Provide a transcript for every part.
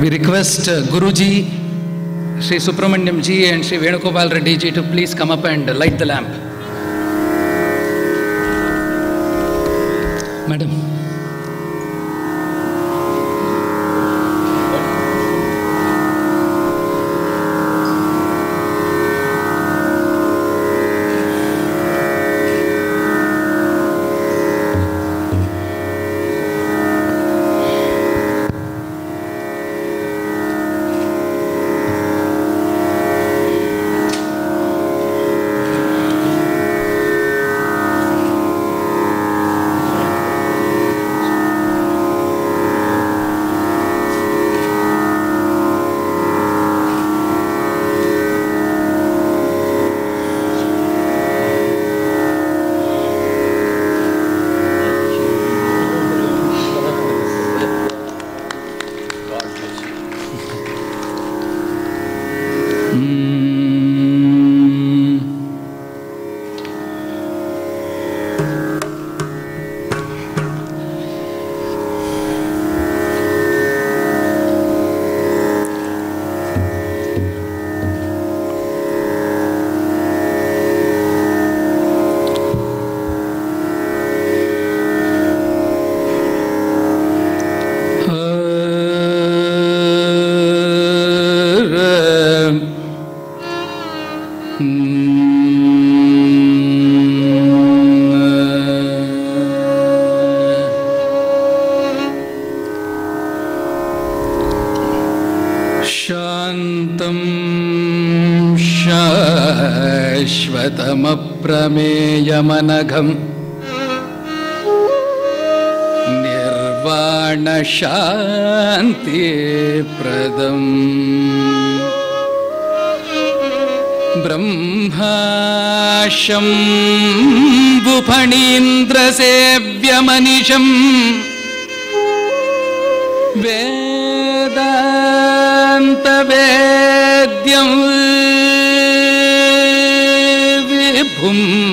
We request uh, Guruji, Sri Subramanyam ji and Sri Venugopal Reddy ji to please come up and light the lamp. Madam. शाश्वतमप्रमेयमनघम् निर्वाणशान्तिप्रदम् ब्रह्माशम्बुफणीन्द्रसेव्यमनिशम् वेदान्तवेद्यं विभुम्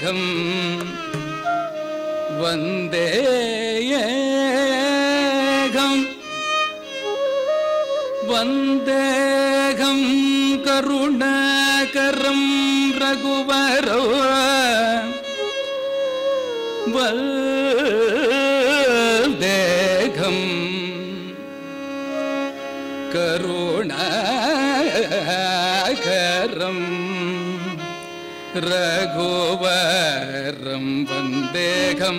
உலகம் வந்தேகம் வந்தேகம் கருணகரம் ரகுவரோ. வல் രഘുവരം വന്ദേഹം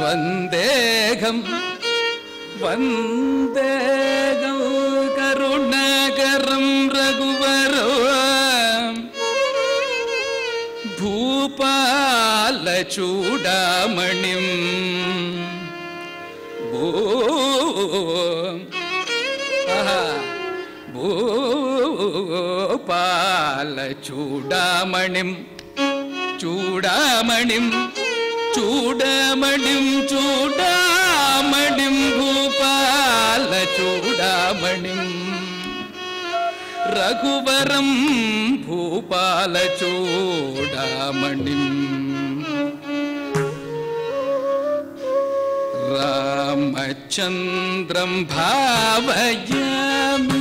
വന്ദേഹം വന്ദേഹം കരുണകരം രഘുവരോ ഭൂപാലചൂടാമണിം ഭൂ ഭൂ Gopala ചൂടാമണിം ചൂടാമണിം ചൂടാമണിം ചൂടാമണിം ഭൂപാല ചൂടാമണിം രഘുവരം ഭൂപാല ചൂടാമണിം രാമചന്ദ്രം ഭാവയാമ.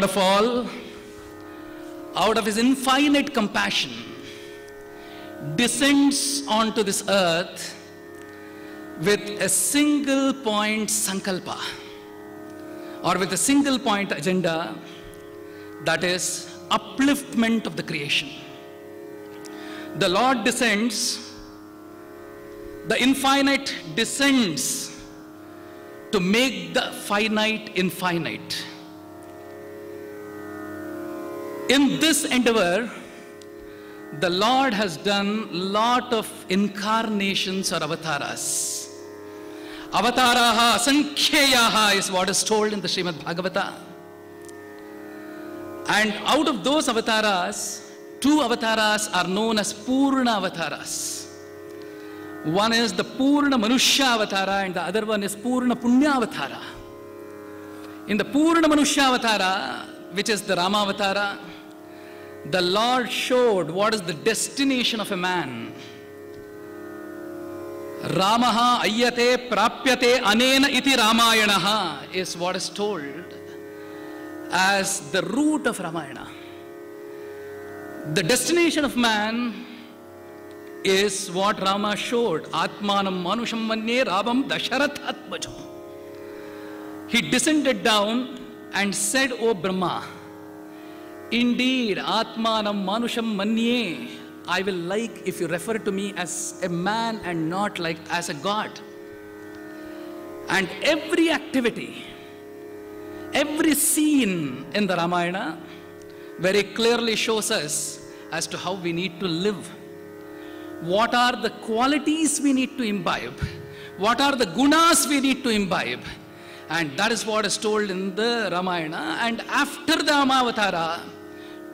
God of all, out of His infinite compassion, descends onto this earth with a single point sankalpa or with a single point agenda that is upliftment of the creation. The Lord descends, the infinite descends to make the finite infinite. In this endeavor, the Lord has done lot of incarnations or avatars. Avataraha asankhyayaha is what is told in the Srimad Bhagavata. And out of those avatars, two avatars are known as Purna avatars. One is the Purna Manushya avatara and the other one is Purna Punya avatara. In the Purna Manushya avatara, which is the Rama avatara, the Lord showed what is the destination of a man. Ramaha ayate prapyate anena iti Ramayanaha is what is told as the root of Ramayana. The destination of man is what Rama showed. Atmanam Manusham Manye Ramam Dasharathatmajam. He descended down and said, O Brahma, indeed, Atmanam Manusham Manye, I will like if you refer to me as a man and not like as a god. And every activity, every scene in the Ramayana very clearly shows us as to how we need to live. What are the qualities we need to imbibe? What are the gunas we need to imbibe? And that is what is told in the Ramayana. And after the Ramavatara,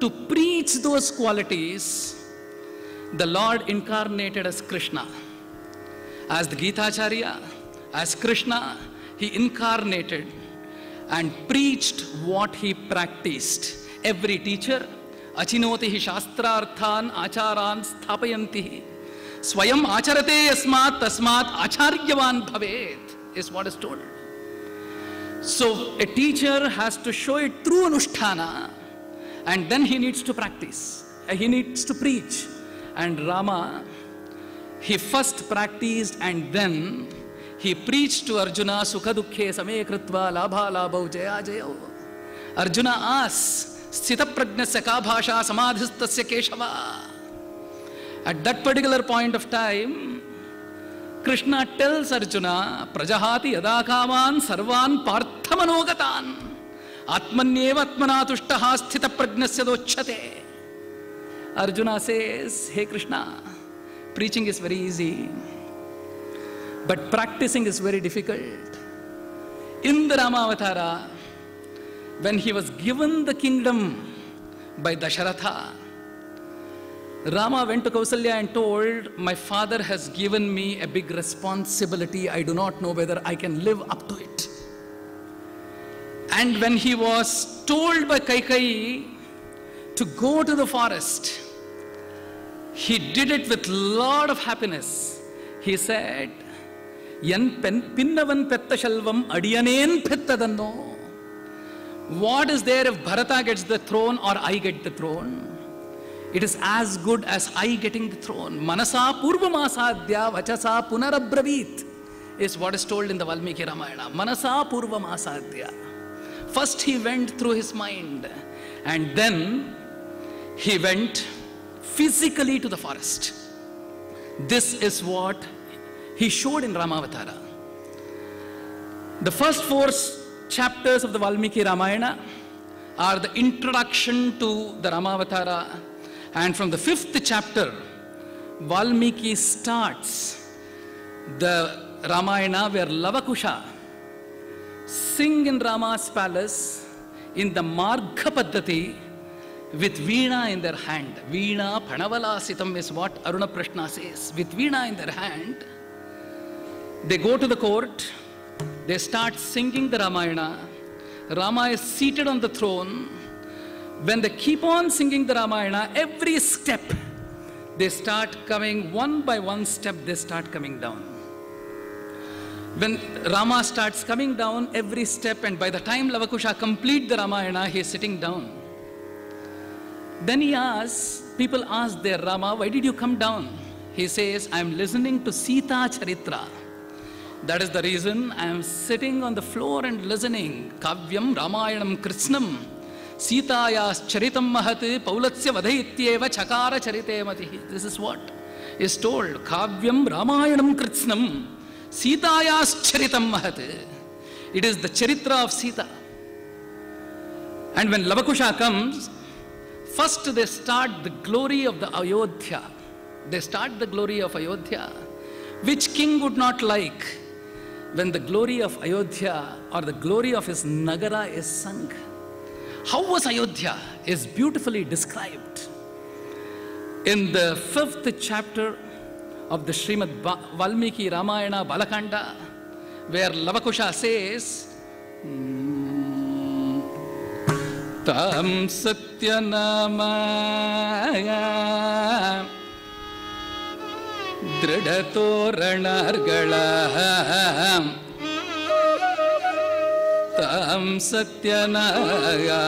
to preach those qualities, the Lord incarnated as Krishna. As the Gita Acharya, as Krishna, he incarnated and preached what he practiced. Every teacher, achinoti hi shastrarthan acharan sthapayanti swayam acharate yasmat tasmat acharyavan bhavet is what is told. So a teacher has to show it through anusthana and then he needs to practice. Uh, He needs to preach. And Rama, he first practiced and then he preached to Arjuna Sukha Dukhe Same Kritva Labha Labhau Jaya Jayau. Arjuna asks, Sthita Prajnasya Ka Bhasha Samadhistasya Keshava. At that particular point of time, Krishna tells Arjuna, Prajahati Yadakaman Sarvan Parthamanogatan Atmanyeva Atmanatushtaha Sthita Prajnasya Dochate. Arjuna says, Hey Krishna, preaching is very easy, but practicing is very difficult. In the Ramavatara, when he was given the kingdom by Dasharatha, Rama went to Kausalya and told, My father has given me a big responsibility. I do not know whether I can live up to it. And when he was told by Kaikai to go to the forest, he did it with a lot of happiness. He said. What is there if Bharata gets the throne or I get the throne? It is as good as I getting the throne. Manasa purvamasadya vachasa punarabravit is what is told in the Valmiki Ramayana. Manasa purvamasadya. First he went through his mind and then he went physically to the forest. This is what he showed in Ramavatara. The first four chapters of the Valmiki Ramayana are the introduction to the Ramavatara. And from the fifth chapter, Valmiki starts the Ramayana where Lavakusha sing in Rama's palace in the Marga Paddhati with Veena in their hand. Veena Panavalasitam is what Aruna Prashna says. With Veena in their hand, they go to the court, they start singing the Ramayana. Rama is seated on the throne. When they keep on singing the Ramayana, every step, they start coming one by one step, they start coming down. When Rama starts coming down every step, and by the time Lavakusha complete the Ramayana, he is sitting down. Then he asks, people ask their Rama, why did you come down? He says, I am listening to Sita Charitra. That is the reason I am sitting on the floor and listening. Kavyam Ramayanam Krishnam. Sitayas Charitam Mahat Paulastya Vadaityeva Chakara Charite Mati. This is what is told. Kavyam Ramayanam Krishnam. Sitayas Charitam Mahat. It is the Charitra of Sita. And when Lavakusha comes, first they start the glory of the Ayodhya. They start the glory of Ayodhya. Which king would not like when the glory of Ayodhya or the glory of his Nagara is sung? How was Ayodhya? Is beautifully described in the fifth chapter of the Srimad Valmiki Ramayana Balakanda, where Lavakusha says, Tam Satyanamaya Dridhatoranargalam Tam Satyanamaya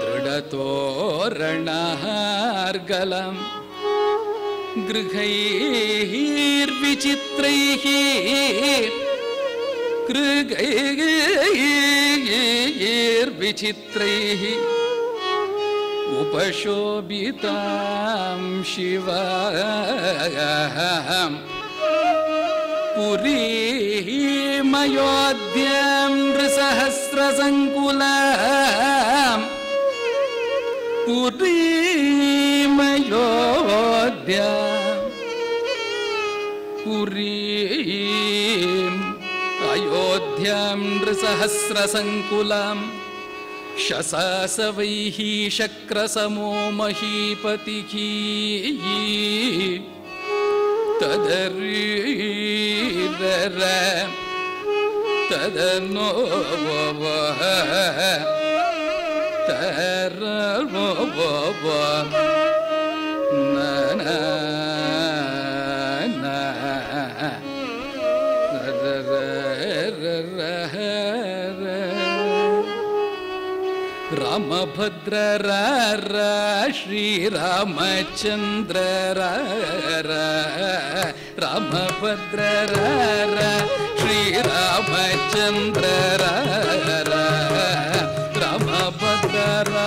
Dridhatoranargalam कृघैर्विचित्रैः कृगैर्विचित्रैः उपशोभितां शिवाः पुरीमयोध्यां पुरी पुरीमयोध्या पुरी अयोध्यां नृसहस्रसङ्कुलां। शसासवैः शक्रसमो महीपति। तदर तदनो तर ராமபத்ரர ஸ்ரீராமச்சந்திரர ராமபத்ரர ஸ்ரீராமச்சந்திரர ராமபத்ரர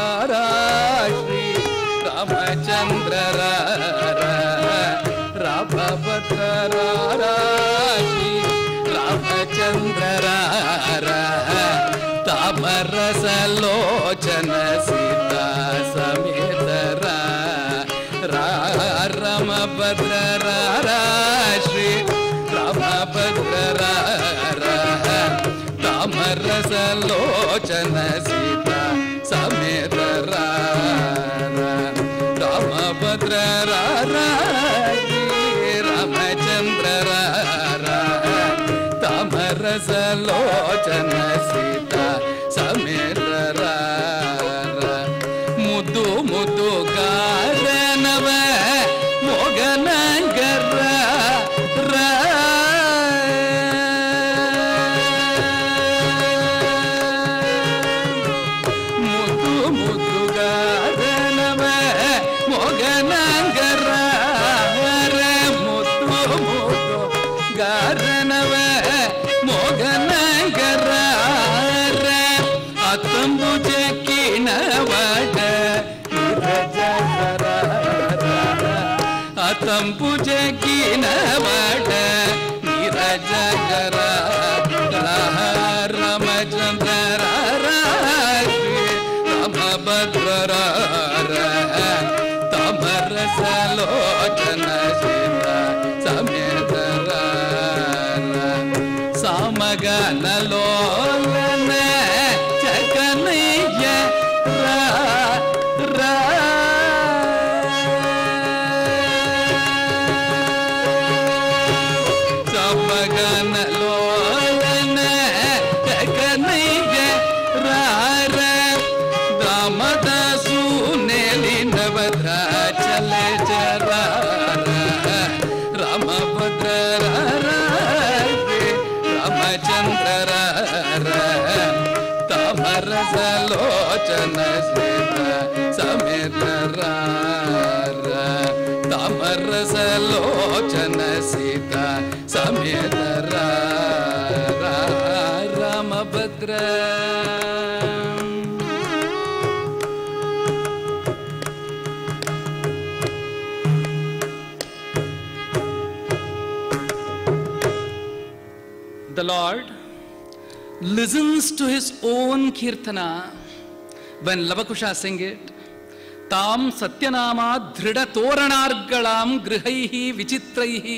ஸ்ரீராமச்சந்திரரா सलोचन Sita listens to his own kirtana, when Lavakusha sing it, ताम सत्यनामा दृढ़ तोरणार्गलाम गृहैहि विचित्रैहि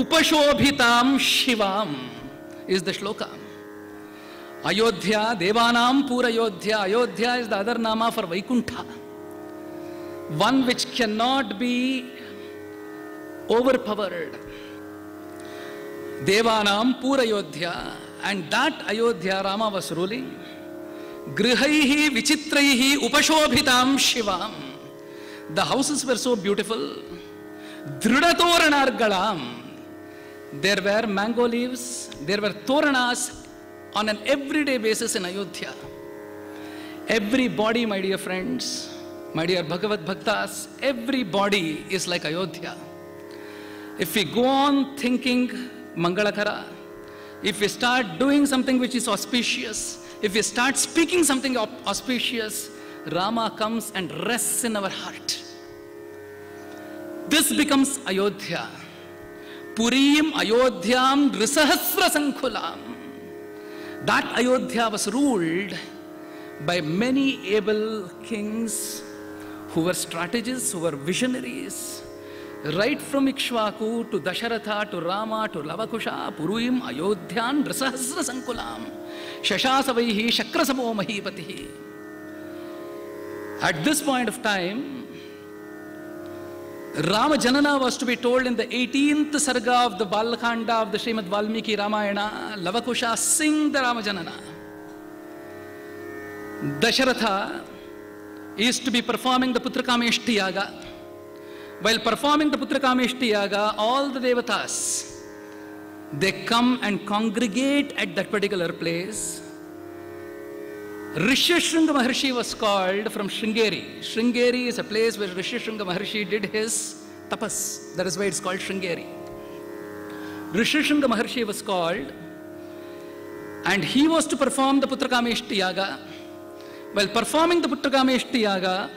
उपशोभिताम शिवाम इज़ द श्लोका अयोध्या देवानाम पूरयोध्या ayodhya is the other nama for vaikuntha one which cannot be overpowered. Devanam Purayodhya. And that Ayodhya Rama was ruling. Grihaihi Vichitraihi Upashobhitam Shivam. The houses were so beautiful. Dridatoranargalam. There were mango leaves, there were toranas on an everyday basis in Ayodhya. Everybody, my dear friends, my dear Bhagavad Bhaktas, everybody is like Ayodhya. If we go on thinking Mangalakara, if we start doing something which is auspicious, if we start speaking something auspicious, Rama comes and rests in our heart. This becomes Ayodhya. Purim Ayodhyam Drisahasra Sankhulam. That Ayodhya was ruled by many able kings who were strategists, who were visionaries. Right from Ikshvaku to Dasharatha to Rama to Lavakusha, Puruim, Ayodhyan, Drisahasra Sankulam, Shashasavaihi, Shakrasamo Mahipatihi. At this point of time, Rama Janana was to be told in the 18th Sarga of the Balakanda of the Srimad Valmiki Ramayana, Lavakusha sing the Rama Janana. Dasharatha is to be performing the Putrakameshti Yaga. While performing the Putrakameshti Yaga, all the devatas, they come and congregate at that particular place. Rishishringa Maharshi was called from Shringeri. Shringeri is a place where Rishishringa Maharshi did his tapas. That is why it's called Shringeri. Rishishringa Maharshi was called and he was to perform the Putrakameshti Yaga. While performing the Putrakameshti Yaga,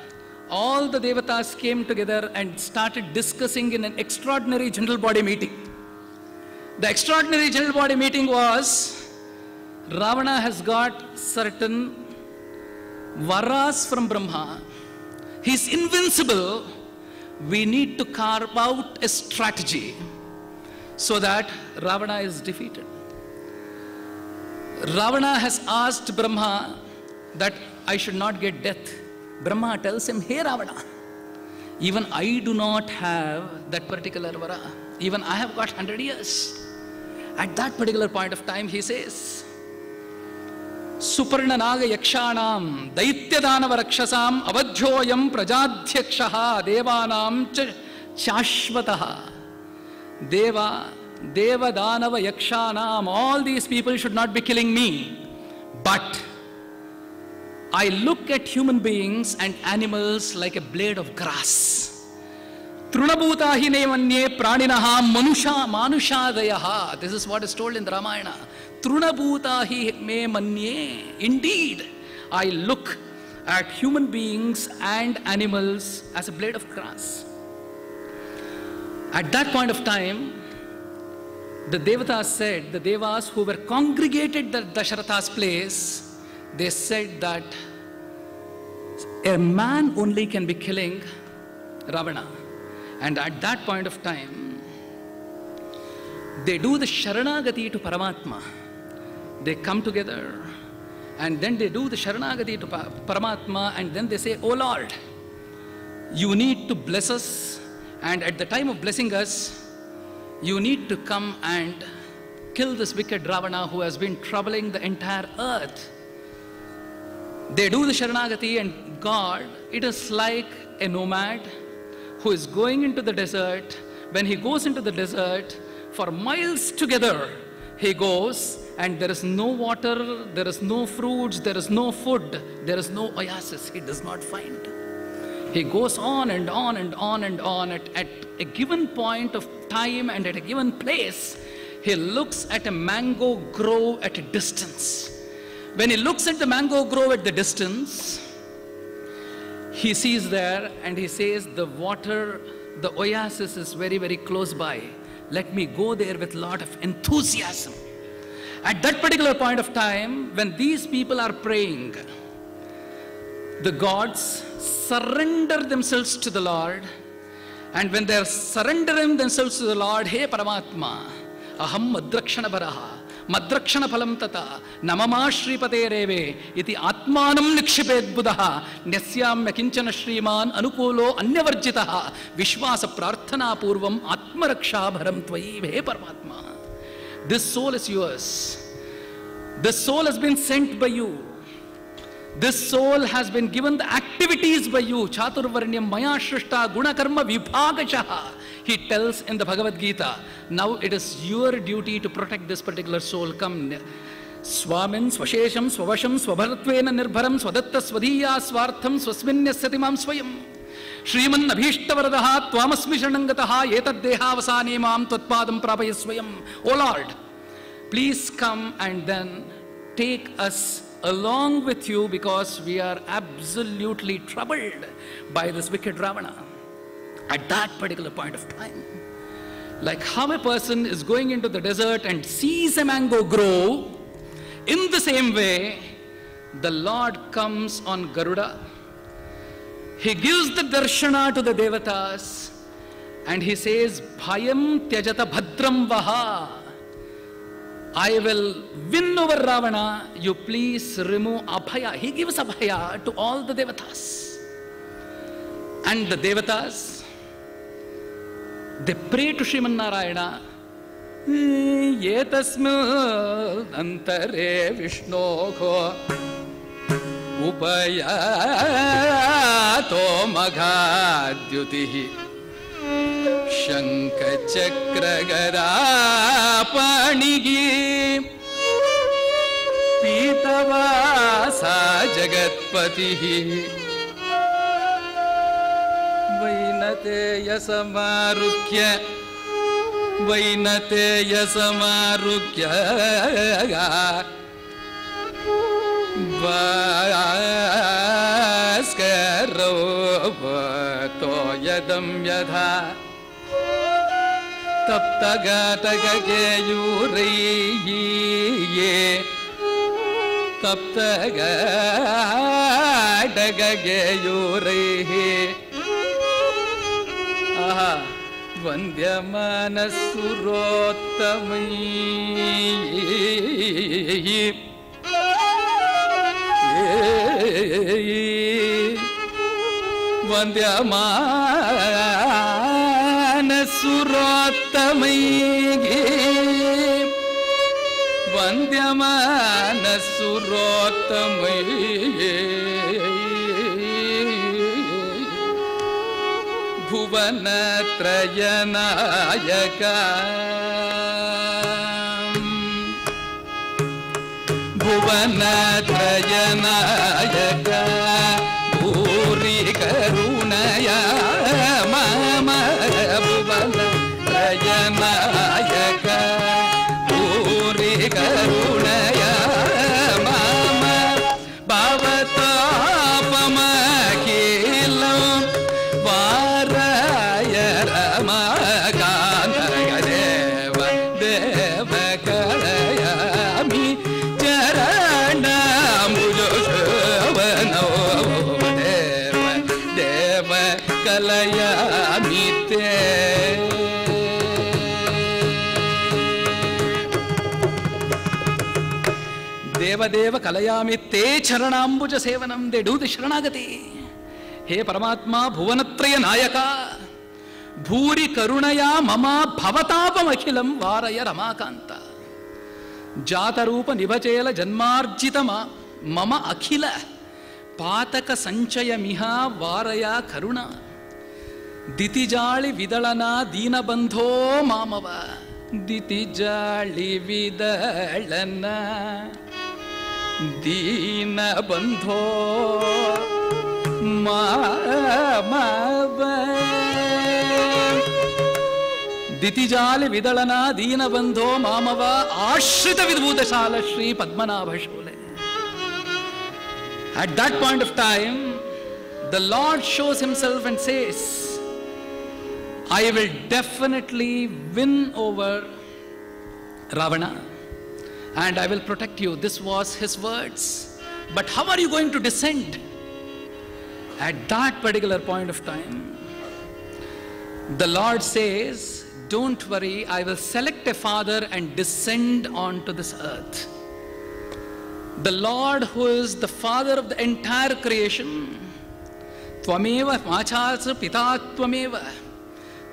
all the devatas came together and started discussing in an extraordinary general body meeting. The extraordinary general body meeting was Ravana has got certain varas from Brahma. He's invincible. We need to carve out a strategy so that Ravana is defeated. Ravana has asked Brahma that I should not get death. Brahma tells him, Hey Ravana, even I do not have that particular vara. Even I have got 100 years. At that particular point of time, he says, सुपर्णनाग यक्षाणाम दैत्यदानव रक्षसाम अवध्योयम प्रजाध्यक्ष देवानाम Chashvataha. Deva, Deva देवदानव यक्षाणाम all these people should not be killing me. But I look at human beings and animals like a blade of grass. Trunabhutahine manye praninaha manusha manushadayaha. This is what is told in the Ramayana. Trunabhutahi me manye. Indeed, I look at human beings and animals as a blade of grass. At that point of time, the Devatas said, the Devas who were congregated at Dasharatha's place, they said that a man only can be killing Ravana. And at that point of time, they do the Sharanagati to Paramatma. They come together and then they do the Sharanagati to Paramatma and then they say, Oh Lord, you need to bless us. And at the time of blessing us, you need to come and kill this wicked Ravana who has been troubling the entire earth. They do the Sharanagati, and God, it is like a nomad who is going into the desert. When he goes into the desert, for miles together, he goes, and there is no water, there is no fruits, there is no food, there is no oasis. He does not find. He goes on and on and on and on. At, at a given point of time and at a given place, he looks at a mango grove at a distance. When he looks at the mango grove at the distance, he sees there and he says, The water, the oasis is very, very close by. Let me go there with a lot of enthusiasm. At that particular point of time, when these people are praying, the gods surrender themselves to the Lord. And when they are surrendering themselves to the Lord, Hey Paramatma, Aham Madrakshana Baraha, मद्रक्षणफलं तथा नममा श्रीपतेरेवे इति आत्मानं निक्षिपेद्बुधः न्यस्याम्य किञ्चन श्रीमान् अनुकूलो अन्यवर्जितः। विश्वासप्रार्थनापूर्वम् आत्मरक्षाभरं त्वयि। हे परमात्मा this soul is yours this soul has been sent by you this soul has been given the activities by you चातुर्वर्ण्यं मया सृष्टा गुणकर्म विभागशः he tells in the Bhagavad Gita, now it is your duty to protect this particular soul. Come. Swamin, Swashesham, Swavasham, Swabharatvena, Nirbharam, Swadatta, Swadhiya, Swartham, Swasminyasati, Mam Swayam. Shriman Nabhishtavaradaha, Twamasmishanangataha, Yetad Dehavasani, Mam Tvatpadam, Prabhayaswayam. O Lord, please come and then take us along with you because we are absolutely troubled by this wicked Ravana at that particular point of time. Like how a person is going into the desert and sees a mango grow, in the same way, the Lord comes on Garuda. He gives the darshana to the devatas and he says, Bhayam tyajata bhadram vaha. I will win over Ravana. You please remove Abhaya. He gives Abhaya to all the devatas. And the devatas, they pray to Sriman Narayana. एतस्मिन् अन्तरे विष्णोः उपयातो मघाद्युतिः शङ्खचक्रगरापणिः पीतवासा जगत्पतिः वैनतेयसमारुह्य वैनतेयसमारुह्य भास्करो भवतो यदं यथा। तप्तगाटकेयूरैः ये। तप्तगाटकेयूरैः வந்தியமனசுரோத்தமை. வந்தியமானசுரோத்தமை. வந்தியமானசுரோத்தமை. भुवनत्रयनायक। भुवनत्रयनायक ಕಲಯಾಮಿ ತೇ ಚರಣಾಂಬುಜ ಸೇವನಂ they do the ಶರಣಾಗತಿ ಹೇ ಪರಮಾತ್ಮ ಭುವನತ್ರಯ ನಾಯಕ ಭೂರಿ ಕರುಣಯ ಮಮ ಭವತಾಪಮಖಿಲಂ ವಾರಯ ರಮಾಕಾಂತ ಜಾತರೂಪ ನಿಭಚೇಲ ಜನ್ಮಾರ್ಜಿತ ಮ- ಮಮ ಅಖಿಲ ಪಾತಕ ಸಂಚಯ ಮಿಹ ವಾರಯ ಕರುಣ ದಿತಿಜಾಳಿ ವಿದಳನ ದೀನಬಂಧೋ ಮಾಮವ ದಿತಿಜಾಳಿ ವಿದಳನ ದೀನ ಬಂಧೋ ಮಾಮವ ದಿತಿಜಾಲಿ ವಿದಳನ ದೀನ ಬಂಧೋ ಮಾಮವ ಆಶ್ರಿತ ವಿದ್ಭೂತಶಾಲ Shri Padmanabha Sholay At that point of time, the Lord shows himself and says, I will definitely win over Ravana and I will protect you. This was his words. But how are you going to descend? At that particular point of time, the Lord says, Don't worry, I will select a father and descend onto this earth. The Lord, who is the father of the entire creation, Tvameva Machasa Pita Tvameva,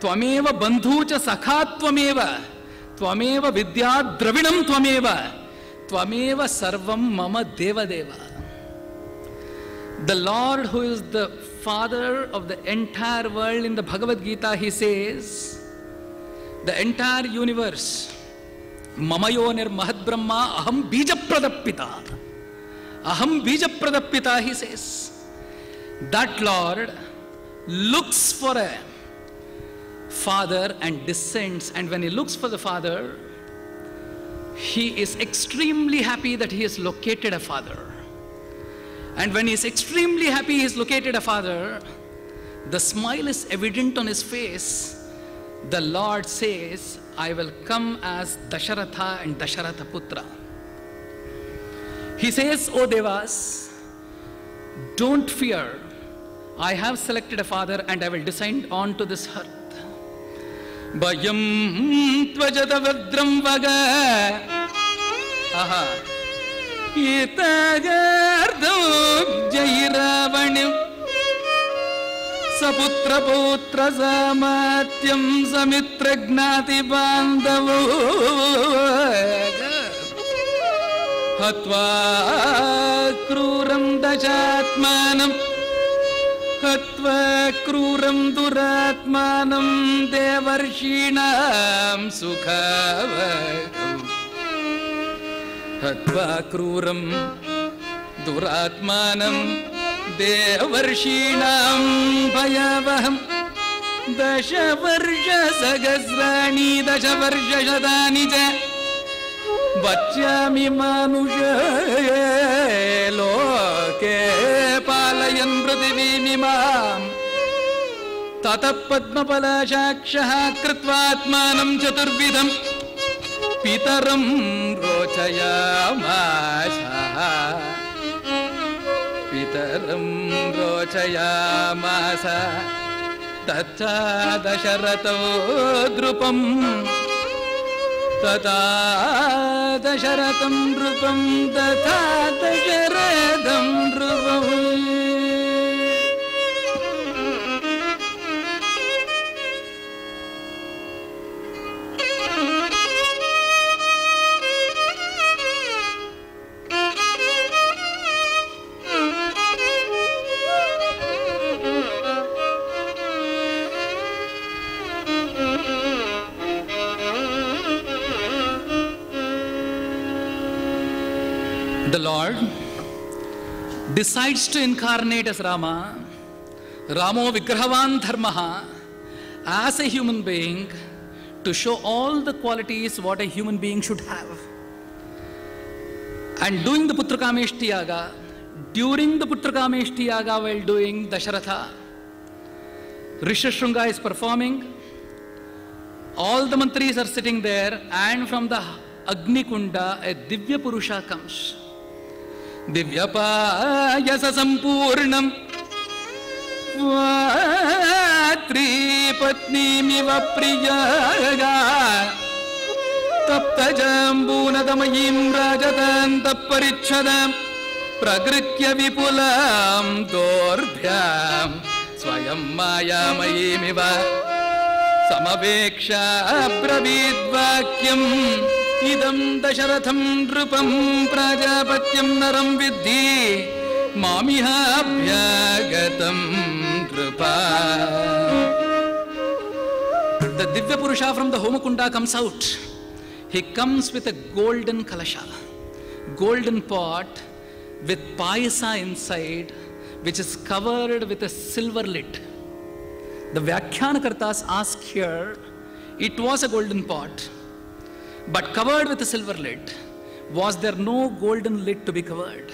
Tvameva Bandhu त्वमेव विद्या द्रविणम त्वमेव त्वमेव सर्वम मम देवदेव. The Lord who is the father of the entire world in the Bhagavad Gita he says the entire universe ममयो निर्महद ब्रह्मा अहम बीज प्रदपिता अहम बीज प्रदपिता he says that Lord looks for a father and descends, and when he looks for the father, he is extremely happy that he has located a father. And when he is extremely happy he has located a father, the smile is evident on his face. The Lord says, I will come as Dasharatha and Dasharatha Putra. He says, O Devas, don't fear. I have selected a father and I will descend onto this earth. भयं त्व वग। अह एता जिरावणि। समित्रज्ञातिबान्धवो। हत्वा क्रूरं दशात्मानम् हत्वा क्रूरं दुरात्मानं देवर्षीणां सुखावहम् हत्वा क्रूरं दुरात्मानं देवर्षीणां भयावहम्। दशवर्षसहस्राणि दशवर्षशतानि च वच्यामि मानुषे लोके पृथिवीमिमाम् ततः पद्मपलाशाक्षः कृत्वात्मानं चतुर्विधम् पितरं रोचयामाश। पितरं रोचयामास तथा दशरथो द्रुपम् तथा दशरथं नृपं। दशरथं नृपम् Lord decides to incarnate as Rama, Ramo Vigrahavan Dharmaha, as a human being to show all the qualities what a human being should have. And doing the Putrakameshti Yaga, during the Putrakameshti Yaga while doing Dasharatha, Rishashunga is performing, all the mantris are sitting there, and from the Agni Kunda, a Divya Purusha comes. दिव्यपायससम्पूर्णम्। त्रीपत्नीमिव प्रिया तप्तजाम्बूनतमयीम् राजदान्तपरिच्छदाम् प्रकृत्यविपुलाम् दोर्भ्यां स्वयं मायामयीमिव समपेक्षा प्रवीद्वाक्यम् ఇదం దశరథం నృపం ప్రజాపత్యం నరం విద్ధి మామిహాభ్యాగతం నృపా. The దివ్య పురుష from the హోమకుండ comes out he comes with a golden Kalash golden pot with payasa inside which is covered with a silver lid the వ్యాఖ్యానకర్తాస్ ask here it was a golden pot but covered with a silver lid. Was there no golden lid to be covered?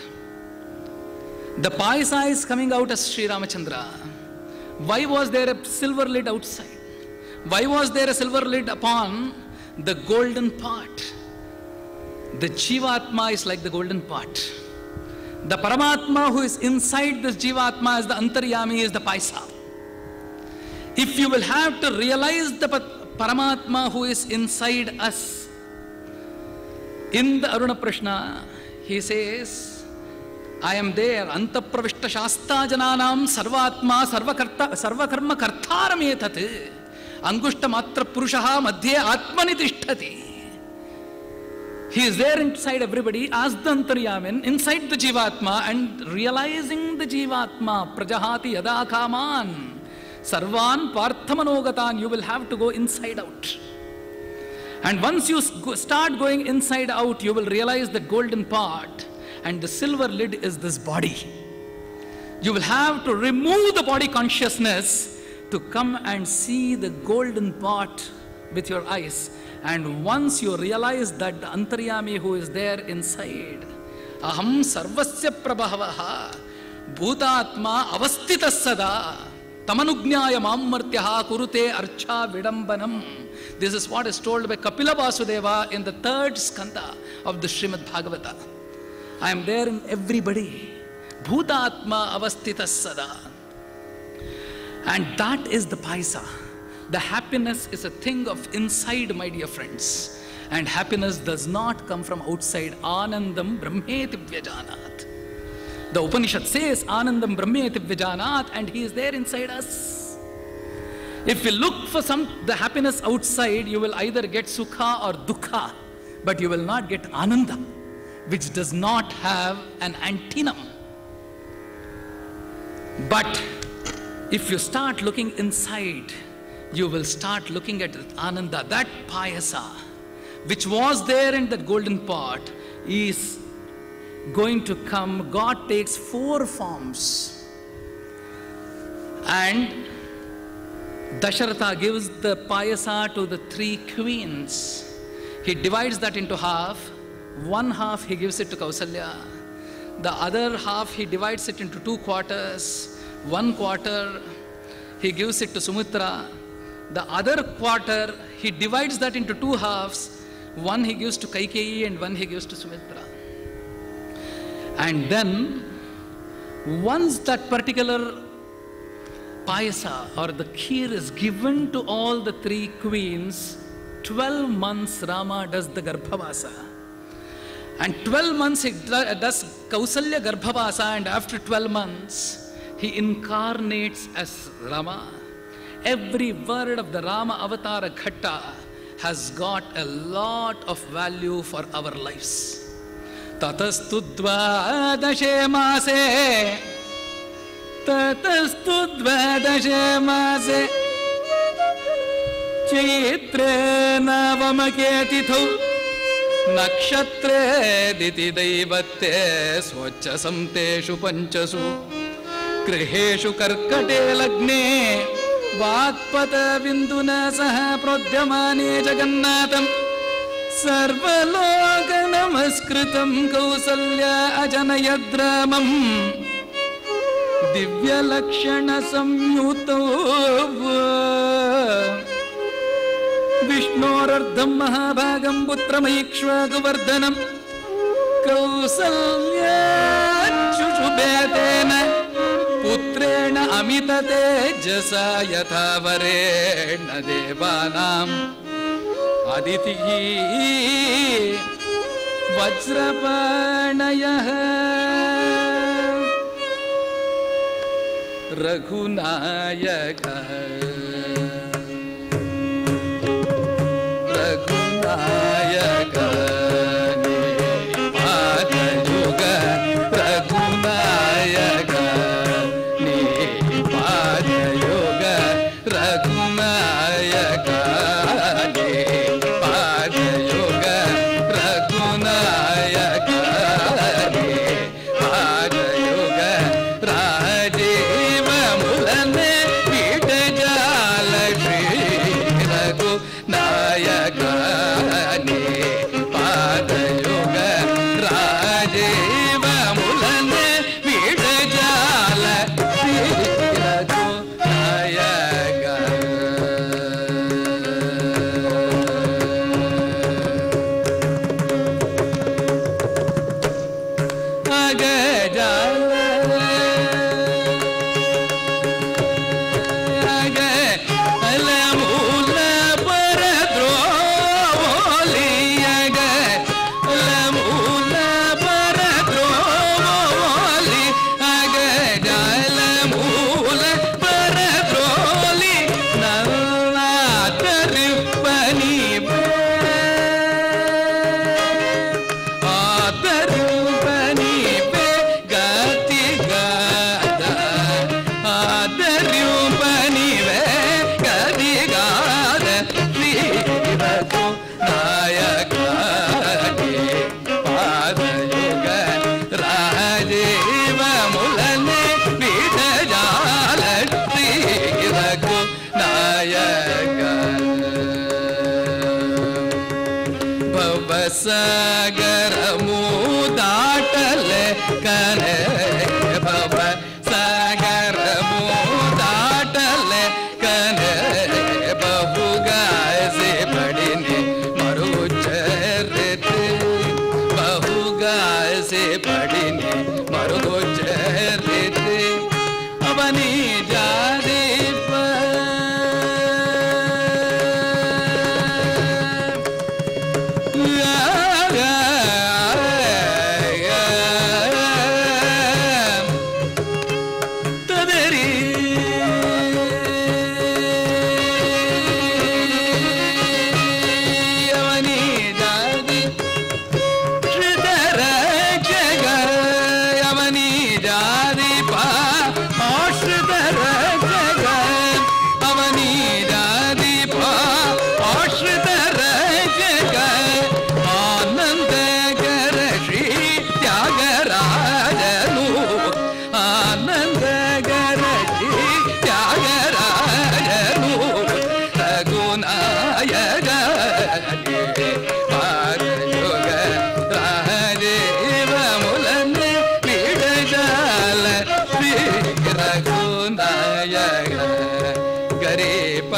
The payasa is coming out as Sri Ramachandra. Why was there a silver lid outside? Why was there a silver lid upon the golden pot? The Jivatma is like the golden pot. The Paramatma who is inside this Jivatma is the Antaryami, is the Payasa. If you will have to realize the Paramatma who is inside us, in the Aruna Prashna, he says, I am there, Antapravishta Shasta Jananam Sarvatma Sarvakarta Sarvakarma Kartaram etat Angushta Matra Purushaha Madhye Atmani Tishtati. He is there inside everybody as the Antaryamin, inside the Jivatma and realizing the Jivatma, Prajahati Yada Kaman, Sarvan Parthamanogatan, you will have to go inside out. And once you start going inside out, you will realize the golden part and the silver lid is this body. You will have to remove the body consciousness to come and see the golden part with your eyes. And once you realize that the Antaryami who is there inside, Aham Sarvasya Prabhavaha Bhutatma Avastita Sada Tamanugnyaya Mammartyaha Kurute Archa Vidambanam. This is what is told by Kapila Vasudeva in the third skanda of the Srimad Bhagavata. I am there in everybody. Bhutatma avastita sada. And that is the payasa. The happiness is a thing of inside, my dear friends. And happiness does not come from outside. Anandam brahmeti vyajanat. The Upanishad says Anandam brahmeti vyajanat and he is there inside us. If you look for some the happiness outside, you will either get sukha or dukha, but you will not get ananda, which does not have an antenum. But if you start looking inside, you will start looking at ananda, that payasa, which was there in that golden pot, is going to come. God takes four forms. And Dasharatha gives the payasa to the three queens. He divides that into half. One half he gives it to Kausalya. The other half he divides it into two quarters. One quarter he gives it to Sumitra. The other quarter he divides that into two halves. One he gives to Kaikeyi and one he gives to Sumitra. And then once that particular payasa or the kheer is given to all the three queens, 12 months Rama does the Garbhavasa. And 12 months he do- does Kausalya Garbhavasa, and after 12 months, he incarnates as Rama. Every word of the Rama Avatara Ghatta has got a lot of value for our lives. ततस्तु द्वादशे मासे ततस्तु मासे। चैत्रे नवमके तिथौ नक्षत्रे दितिदैवत्ये स्वच्छसन्तेषु पञ्चसु। गृहेषु कर्कटे लग्ने। वाक्पतबिन्दुना सह प्रोद्यमाने जगन्नाथम्। सर्वलोकनमस्कृतं कौसल्या अजनयद्रामम् दिव्यलक्षणसंयुतौ विष्णोरर्धं महाभागं पुत्रमैक्ष्वाकुवर्धनं कौसल्याचुषुभेतेन पुत्रेण अमिततेजसा यथा वरेण देवानाम् अदितिः वज्रपाणयः रघुनायक। Raghunayak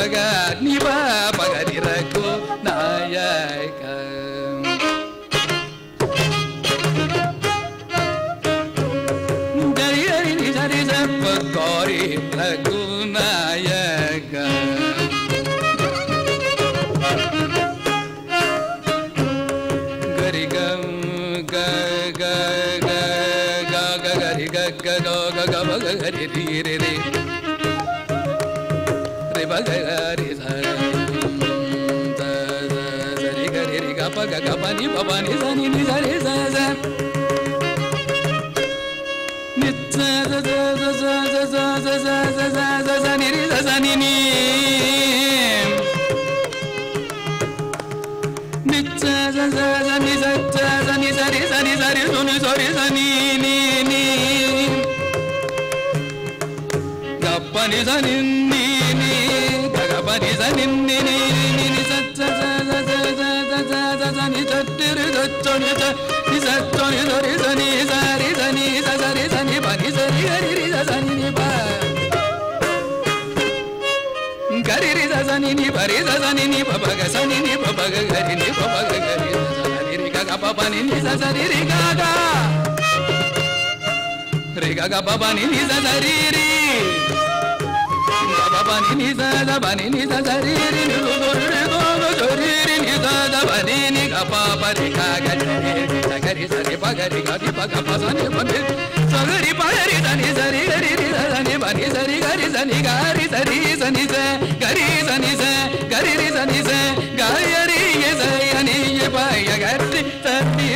forgot me. भगिनी निच्च सनि सच्च सनि सरि सनि सरि सुनि सरि सनि नि गप्पनि सनि సని ని పగ సని ని పగ గరి ని పగ గరి సని రి గగ పప ని ని సని రి గగ. రి గగ పప ని ని సని రి పప ని ని సని బని ని సని రి ని గో గో గో గో రి రి ని సని బని ని గ పప రి గ గ రి సగరి సని పగ రి గ రి పగ పసని పని సరి పరి సని సరి గరి సని బని సరి గరి సని గారి సరి సని స గరి సని స గరి సని స గాయరి సని పయ గరి సని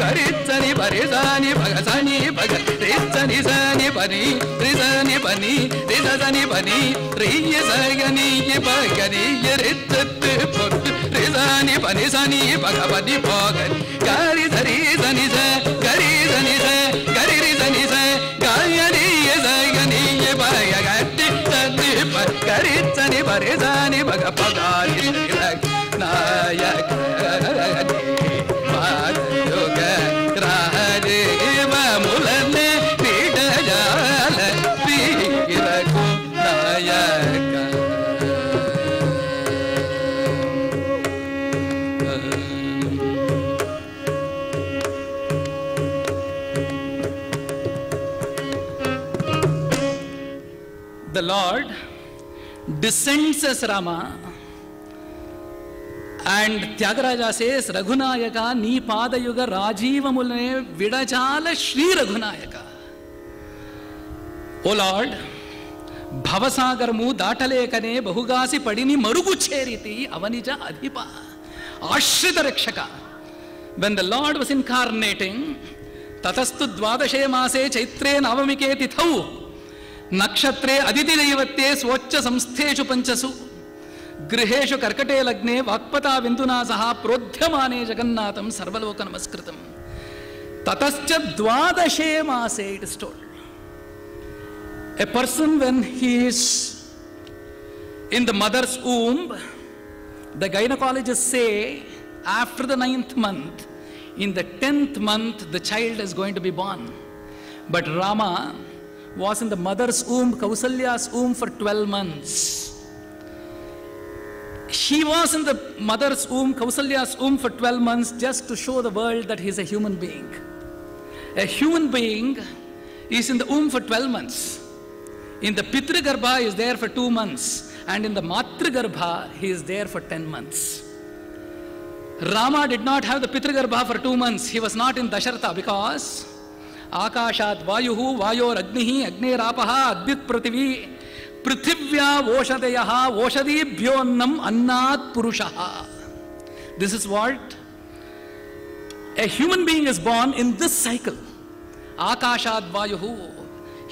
గరి సని పరి సని పగ సని పగ రి సని సని పని రి సని పని రి సని పని రి సని పగని రి పొట్టు రి సని పని సని పగ పని పోగ గారి సరి సని స bari zani baga pagani nayak nayak senses Rama. And Tyagaraja says, Raghunayaka, Nipadayuga, Rajiva Mulane, Vidachala, shri Raghunayaka. O Lord, ಭವಸಾಗರಮು ದಾಟಲೇಖನೆ ಬಹುಗಾಸಿ ಪಡಿನಿ ಮರುಗುಚ್ಛೇ ರೀತಿ ಅವನಿಜ ಅಧಿಪ ಆಶ್ರಿತ ರಕ್ಷಕ when the lord was incarnating ತತಸ್ತು ದ್ವಾದಶೇ ಮಾಸೆ ಚೈತ್ರೇ ನವಮಿಕೆ ತಿಥೌ నక్షత్రే అతిథిదైవత్తే స్వచ్ఛ సంస్థేషు పంచసు గృహేషు కర్కటే లగ్నే వాక్పతా విందునా సహా ప్రోధ్యమానే జగన్నాథం సర్వలోక నమస్కృతం తతశ్చ ద్వాదశే మాసే it is told a person when he's in the mother's womb the gynaecologist say after the ninth month in the tenth month the child is going to be born but Rama was in the mother's womb, Kausalya's womb, for 12 months. She was in the mother's womb, Kausalya's womb, for 12 months just to show the world that he's a human being. A human being is in the womb for 12 months. In the Pitragarbha is there for two months, and in the Matragarbha he is there for 10 months. Rama did not have the Pitragarbha for two months. He was not in Dasharatha because आकाशात् वायु वायोरग्निः अग्निरापः अद्युत्पृथिवी पृथिव्या ओषधयः ओषधीभ्योन्नम् अन्नात् पुरुषः। This is what a human being is born in this cycle आकाशात् वायु।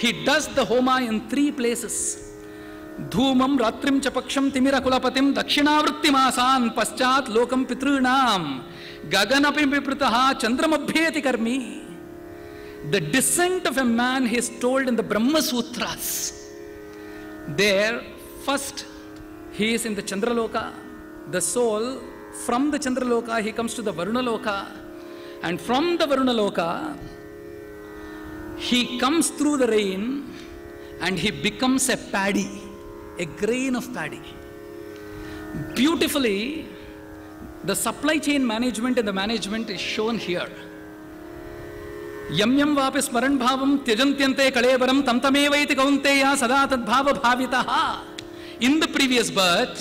He does the homa in three places धूमं, रात्रिं च पक्षं, तिमिरकुलपतिं, दक्षिणावृत्तिमासान्, पश्चात् लोकं पितॄणां गगनपि पिपृतः चन्द्रमभ्येति कर्मी। The descent of a man is told in the Brahma Sutras. There, first, he is in the Chandraloka. The soul, from the Chandraloka, he comes to the Varunaloka. And from the Varunaloka, he comes through the rain and he becomes a paddy, a grain of paddy. Beautifully, the supply chain management and the management is shown here. ಯಮ್ಯಂ ವಾಪಿ ಸ್ಮರಣ್ ಭಾವಂ ತ್ಯಜಂತ್ಯಂತೆ ಕಳೇಬರಂ ತಂ ತಮೇವೈತಿ ಕೌಂತೆಯ ಸದಾ ತದ್ಭಾವ ಭಾವಿತಃ in the previous birth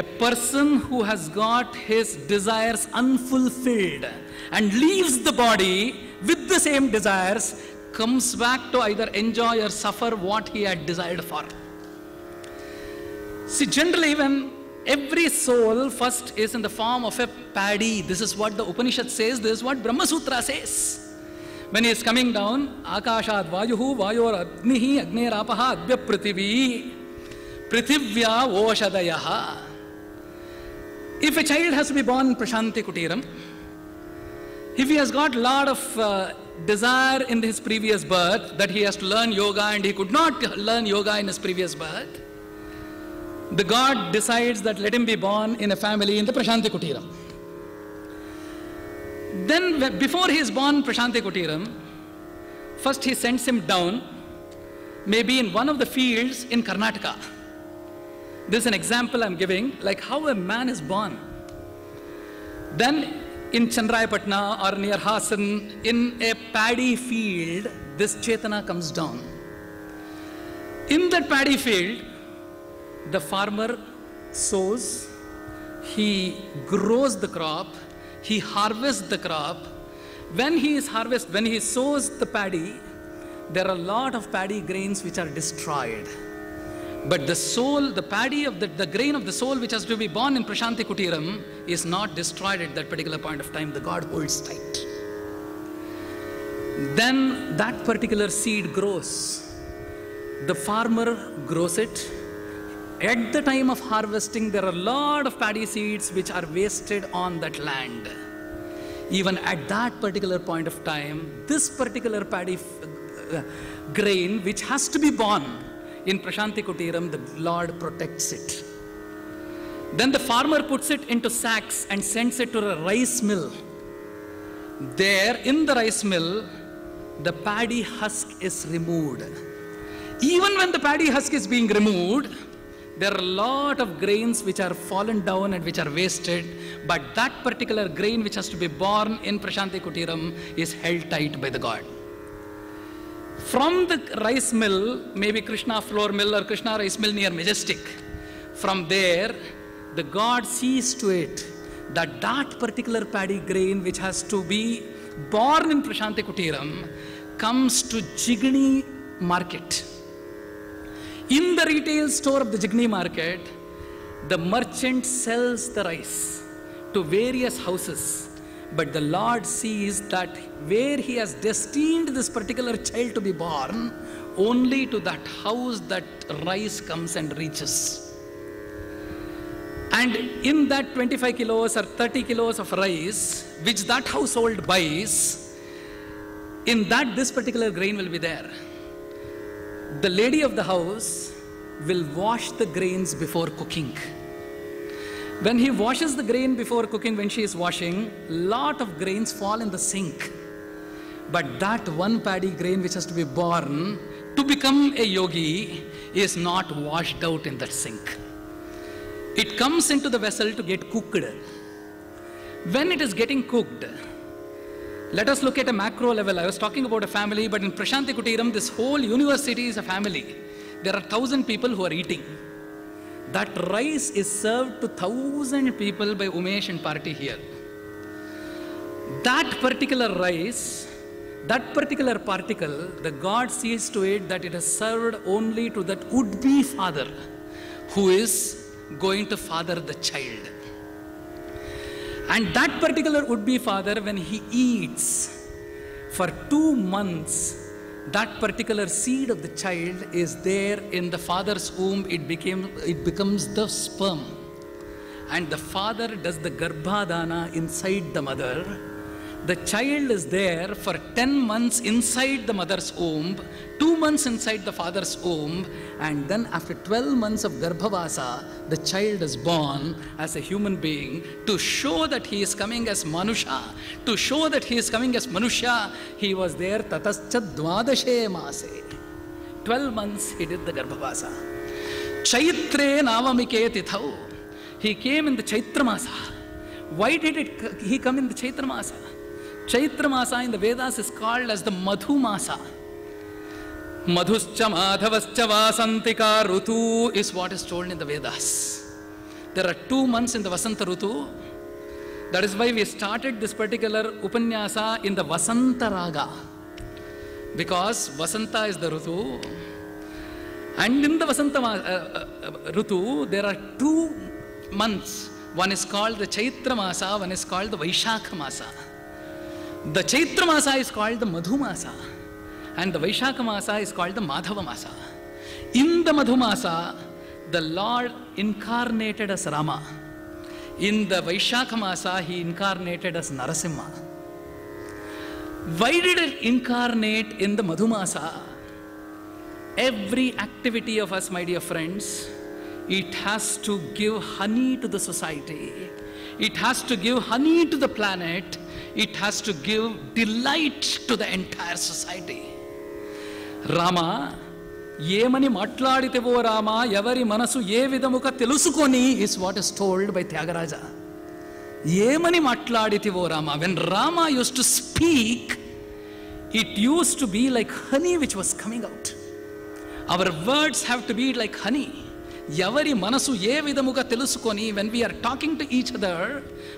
a person who has got his desires unfulfilled and leaves the body with the same desires comes back to either enjoy or suffer what he had desired for. See, generally, when every soul first is in the form of a paddy, this is what the Upanishad says, this is what Brahma Sutra says. When he is coming down akashad vayuhu vayor agnihi agnerapah advya prithvi prithivya oshadayaha if a child has to be born prashanti kutiram if he has got lot of uh, desire in his previous birth that he has to learn yoga and he could not learn yoga in his previous birth the god decides that let him be born in a family in the prashanti kutiram then, before he is born, Prashanti Kuteeram, first he sends him down, maybe in one of the fields in Karnataka. This is an example I'm giving, like how a man is born. Then, in Channarayapatna or near Hassan, in a paddy field, this Chetana comes down. In that paddy field, the farmer sows, he grows the crop, he harvests the crop. When he is harvest, when he sows the paddy, there are a lot of paddy grains which are destroyed. But the soul, the paddy of the, the grain of the soul which has to be born in Prashanti Kuteeram is not destroyed at that particular point of time. The God holds tight. Then that particular seed grows. The farmer grows it. At the time of harvesting, there are a lot of paddy seeds which are wasted on that land. Even at that particular point of time, this particular paddy uh, grain, which has to be born in Prashanti Kuteeram, the Lord protects it. Then the farmer puts it into sacks and sends it to a rice mill. There, in the rice mill, the paddy husk is removed. Even when the paddy husk is being removed, there are a lot of grains which are fallen down and which are wasted, but that particular grain which has to be born in Prashanti Kuteeram is held tight by the God. From the rice mill, maybe Krishna flour mill or Krishna rice mill near Majestic, from there, the God sees to it that that particular paddy grain which has to be born in Prashanti Kuteeram comes to Jigani market. In the retail store of the Jigani market, the merchant sells the rice to various houses. But the Lord sees that where He has destined this particular child to be born, only to that house that rice comes and reaches. And in that 25 kilos or 30 kilos of rice, which that household buys, in that this particular grain will be there. The lady of the house will wash the grains before cooking. When he washes the grain before cooking, when she is washing, lot of grains fall in the sink. But that one paddy grain which has to be born to become a yogi is not washed out in that sink. It comes into the vessel to get cooked. When it is getting cooked, let us look at a macro level. I was talking about a family, but in Prashanti Kuteeram, this whole university is a family. There are thousand people who are eating. That rice is served to thousand people by Umesh and party here. That particular rice, that particular particle, the God sees to it that it is served only to that would-be father who is going to father the child. And that particular would-be father, when he eats for two months, that particular seed of the child is there in the father's womb. It became, it becomes the sperm, and the father does the garbhadana inside the mother. The child is there for 10 months inside the mother's womb, 2 months inside the father's womb, and then after 12 months of Garbhavasa, the child is born as a human being to show that he is coming as Manusha, to show that he is coming as Manusha. He was there tatascha dvadashe mase. 12 months he did the Garbhavasa. Chaitre Navamike Tithau. He came in the Chaitra Masa. Why did it, he come in the Chaitra Masa? Chaitra Masa in the Vedas is called as the Madhu Masa. Madhuscha Madhavascha Vasantika Rutu is what is told in the Vedas. There are two months in the Vasanta Rutu. That is why we started this particular Upanyasa in the Vasanta Raga. Because Vasanta is the Rutu. And in the Vasanta uh, uh, Rutu, there are two months. One is called the Chaitra Masa, one is called the Vaishakha Masa. The Chaitra Masa is called the Madhu Masa, and the Vaishakha Masa is called the Madhava Masa. In the Madhu Masa, the Lord incarnated as Rama. In the Vaishakha Masa, he incarnated as Narasimha. Why did it incarnate in the Madhu Masa? Every activity of us, my dear friends, it has to give honey to the society. It has to give honey to the planet. It has to give delight to the entire society Rama ఏమని మాట్లాడితేవో రామ ఎవరి మనసు ఏ విధముగా తెలుసుకొని is what is told by Tyagaraja. ఏమని మాట్లాడితేవో Rama when Rama use to speak it use to be like honey which was coming out our words have to be like honey ఎవరి మనసు ఏ విధముగా తెలుసుకొని when we are talking to each other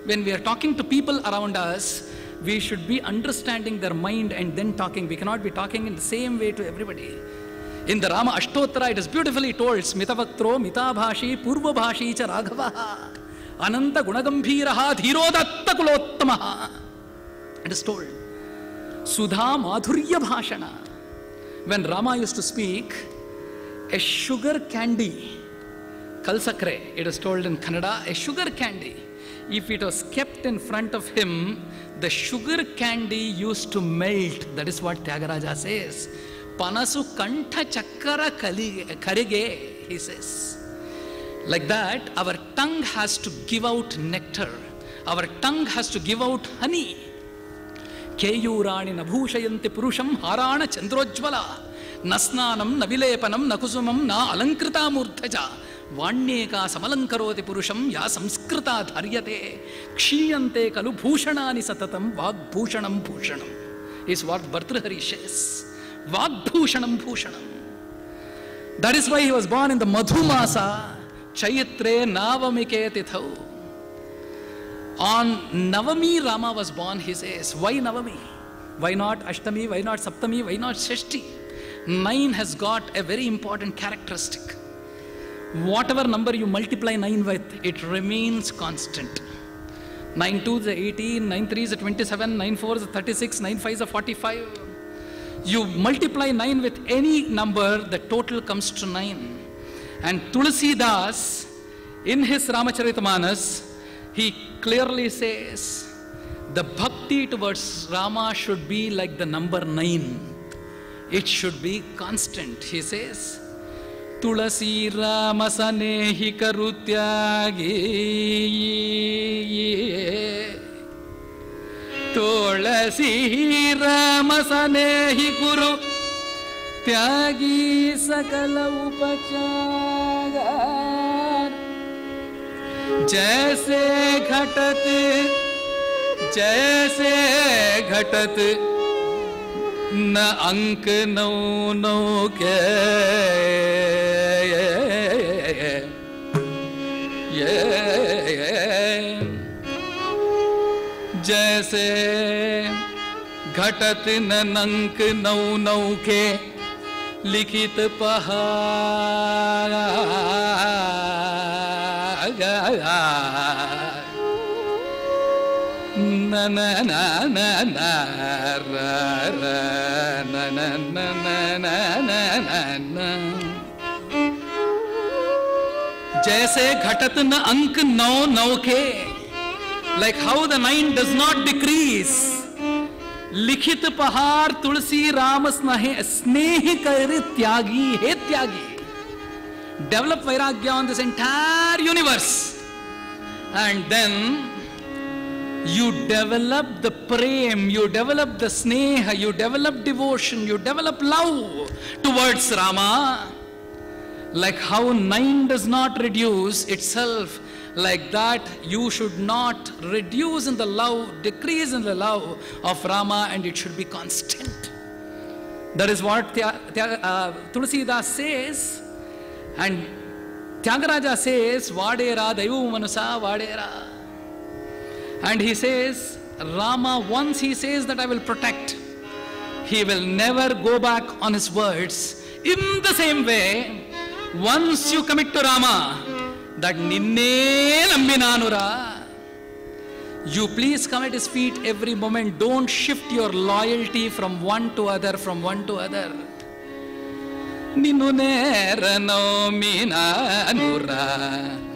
when we are talking to people around us we should be understanding their mind and then talking we cannot be talking in the same way to everybody in the Rama అష్టోత్తర it is beautifully told స్మితవక్త్రో మితాభాషీ పూర్వభాషీ చ రాఘవ అనంత గుణగంభీర ధీరోదత్త కులోత్తమ it is told సుధా మాధుర్య భాషణ when Rama use to speak a sugar candy kalsakre it is told in kannada a sugar candy if it was kept in front of him the sugar candy used to melt that is what tyagaraja says panasu kantha chakkara kali- karige he says like that our tongue has to give out nectar our tongue has to give out honey కేయూరాణి నభూషయంతి పురుషం హారాణ చంద్రోజ్వల న స్నానం న విలేపనం న కుసుమం నా అలంకృతామూర్ధజ వాణ్యేకా సమలంకరోతి పురుషం యా సంస్కృత ధర్యతే. క్షీయంతే కలు భూషణాని సతతం వాగ్భూషణం భూషణం. ఈస్ వాట్ భర్తృహరిషేస్ వాగ్భూషణం Bhushanam. That is why he was born in the మధుమాస చైత్రే నవమికే తిథౌ. On Navami Rama was born his is why Navami why not Ashtami why not Saptami why not Shashthi nine he's got a very important characteristic Whatever number you multiply nine with, it remains constant. 9 2 is 18, 9 3 is 27, 9 4 is 36, 9 5 is 45. You multiply 9 with any number, the total comes to 9. And Tulsi Das, in his Ramacharita he clearly says the bhakti towards Rama should be like the number 9. It should be constant. He says, तुसी राम सने करुत्यागे तुसी राम सने कुरु त्यागी सकल उपचार जैसे घटत जैसे घटत न अंक नौ नौ के। ये। जैसे घटत न अंक नौ नौ के लिखित पहाड़। जैसे घटत न अंक नौ नौ के like how the nine does not decrease लिखित पहाड़ तुलसी राम स्नेह स्नेह कर त्यागी हे त्यागी डेवलप वैराग्य on this entire universe and then you develop the prem you develop the sneha you develop devotion you develop love towards rama Like how nine does not reduce itself, like that you should not reduce in the love, decrease in the love of Rama, and it should be constant. That is what uh, Tulsidas says, and Tyagaraja says, Vadera Daivu Manusa Vadera. And he says, Rama, once he says that I will protect, he will never go back on his words. In the same way, once you commit to Rama, that Ninne Nambinanura, you please come at his feet every moment. Don't shift your loyalty from one to other, from one to other. Ninu Neranominanura.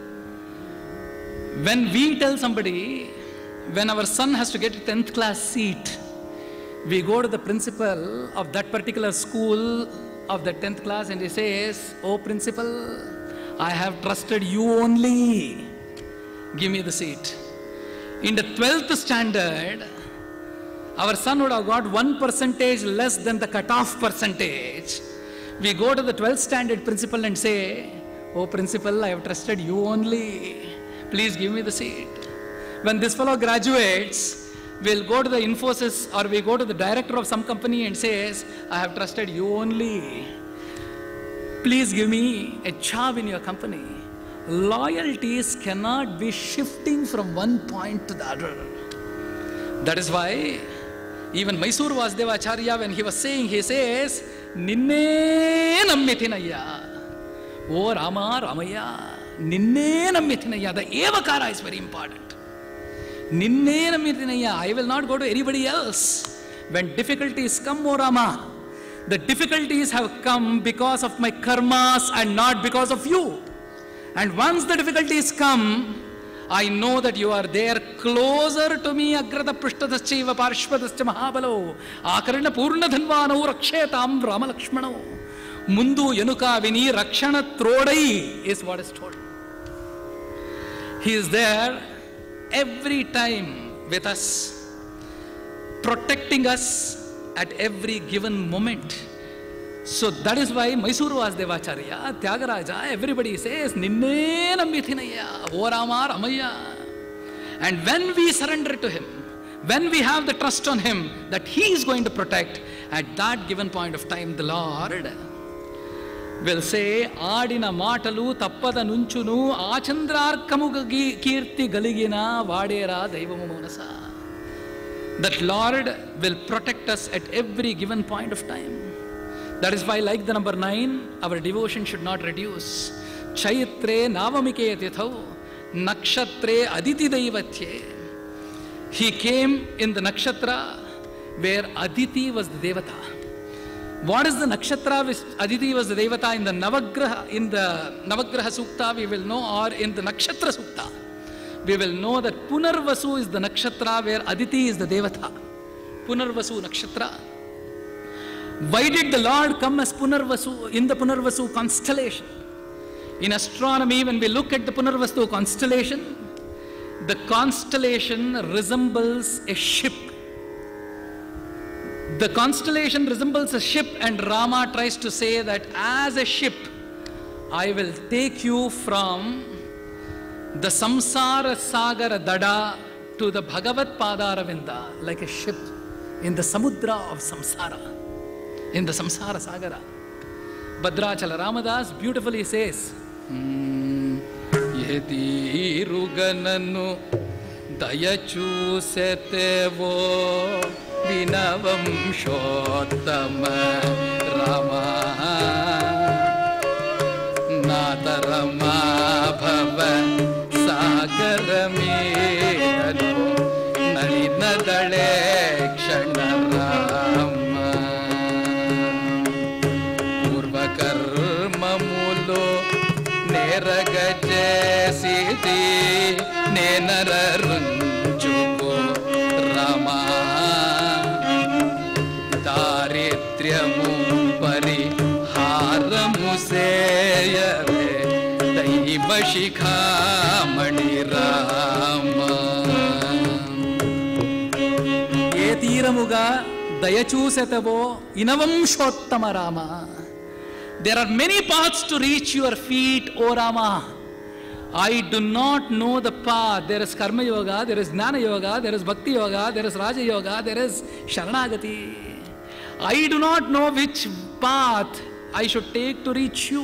When we tell somebody, when our son has to get a 10th class seat, we go to the principal of that particular school of the 10th class and he says, Oh, principal, I have trusted you only. Give me the seat. In the 12th standard, our son would have got 1 percentage less than the cutoff percentage. We go to the 12th standard principal and say, Oh, principal, I have trusted you only. Please give me the seat. When this fellow graduates, we'll go to the Infosys or we go to the director of some company and says, I have trusted you only. Please give me a job in your company. Loyalties cannot be shifting from one point to the other. That is why even Mysore Vasudevacharya, when he was saying, he says, Ninne nammitinaya. Oh Rama, Ramaya, నిన్నే నమ్మితినయ్యా the ఏవ కార్ is very important నిన్నే నమ్మితినయ్యా I will not go to anybody else when difficulties come O Rama the difficulties have come because of my karmas and not because of you and once the difficulties come I know that you are there closer to me అగ్రత పృష్ఠదశ్చైవ పార్శ్వదశ్చ మహాబలో ఆకరణ పూర్ణధన్వానవు రక్షేతాం రామలక్ష్మణవు ముందు ఎనుక విని రక్షణ త్రోడై is what is told He is there every time with us, protecting us at every given moment. So that is why Mysore Vasudevacharya, Tyagaraja, everybody says, Ninne Nammithinaya, O Rama Ramaya. And when we surrender to him, when we have the trust on him that he is going to protect, at that given point of time, the Lord will say, ఆడిన మాటలు తప్పద నుంచును ఆచంద్రార్కము గగి- కీర్తి గలిగిన వాడేరా దైవము మనస that Lord will protect us at every given point of time. That is why, like the number nine, our devotion should not reduce. Chaitre Navamike Tithau, Nakshatre Aditi Daivatye. He came in the nakshatra where Aditi was the Devata. What is the nakshatra which Aditi was the Devata in the Navagraha, in the Navagraha Sukta, we will know, or in the Nakshatra Sukta. We will know that Punarvasu is the nakshatra where Aditi is the Devata. Punarvasu nakshatra. Why did the Lord come as Punarvasu in the Punarvasu constellation? In astronomy, when we look at the Punarvasu constellation, the constellation resembles a ship. The constellation resembles a ship, and Rama tries to say that as a ship, I will take you from the samsara sagara dada to the Bhagavad Padaravinda, like a ship in the samudra of samsara, in the samsara sagara. Bhadrachala Ramadas beautifully says, mm, దయచూసెతేవో వినవంశోత్తమ రమా. నాతరమా భవ సాగరమేను నలినదళే క్షణ రామ పూర్వకర్మములు చేసితి నేనరరుంచుకో శిఖామణి రామ ఏ తీరముగా దయచూసెతవో ఇనవంశోత్తమ Rama. There are many paths to reach your feet O Rama I do not know the path there is karma yoga there is జ్ఞాన యోగ దెర్ ఇస్ భక్తి యోగ there is Rajayoga there is శరణాగతి I do not know which path I should take to reach you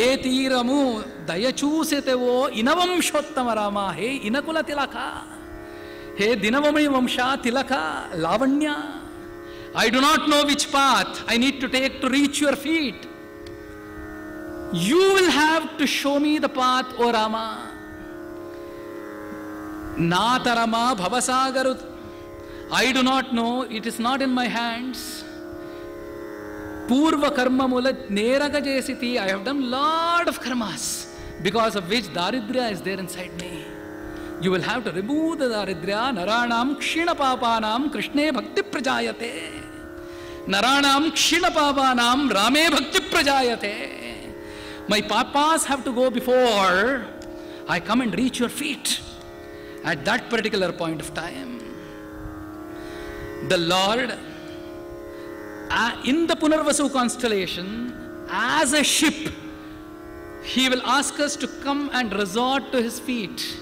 ఏ తీరము దయచూసితేవో ఇనవంశోత్తమ రామ హే ఇనకుల తిలక హే దినవమయ వంశ తిలక Lavanya I do not know which path I need to take to reach your feet. You will have to show me the path, O Rama. Natarama Bhavasagaru. I do not know, it is not in my hands. పూర్వ కర్మ మూల నేరగా చేసి I have done lot of karmas because of which దారిద్ర్య is there inside me you will have to remove the దారిద్ర్య నరాణం క్షీణపాపానాం కృష్ణే భక్తి ప్రజాయతే నరాణం క్షీణపాపానాం రామే భక్తి ప్రజాయతే my పాపాస్ have to go before I come and reach your feet at that particular point of time the Lord uh, in the Punarvasu constellation, as a ship, He will ask us to come and resort to His feet.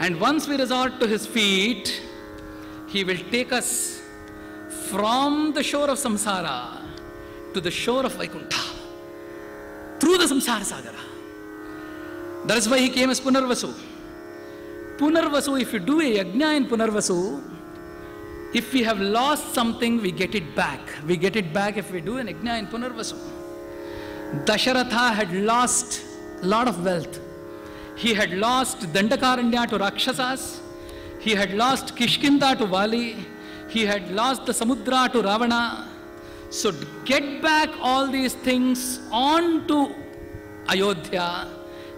And once we resort to His feet, He will take us from the shore of samsara to the shore of Vaikuntha through the samsara sagara. That is why He came as Punarvasu. Punarvasu, if you do a yajna in Punarvasu, if we have lost something, we get it back. We get it back if we do an yajna in Punarvasu. Dasharatha had lost a lot of wealth. He had lost Dandakaranya to Rakshasas. He had lost Kishkinda to Vali. He had lost the Samudra to Ravana. So get back all these things on to Ayodhya,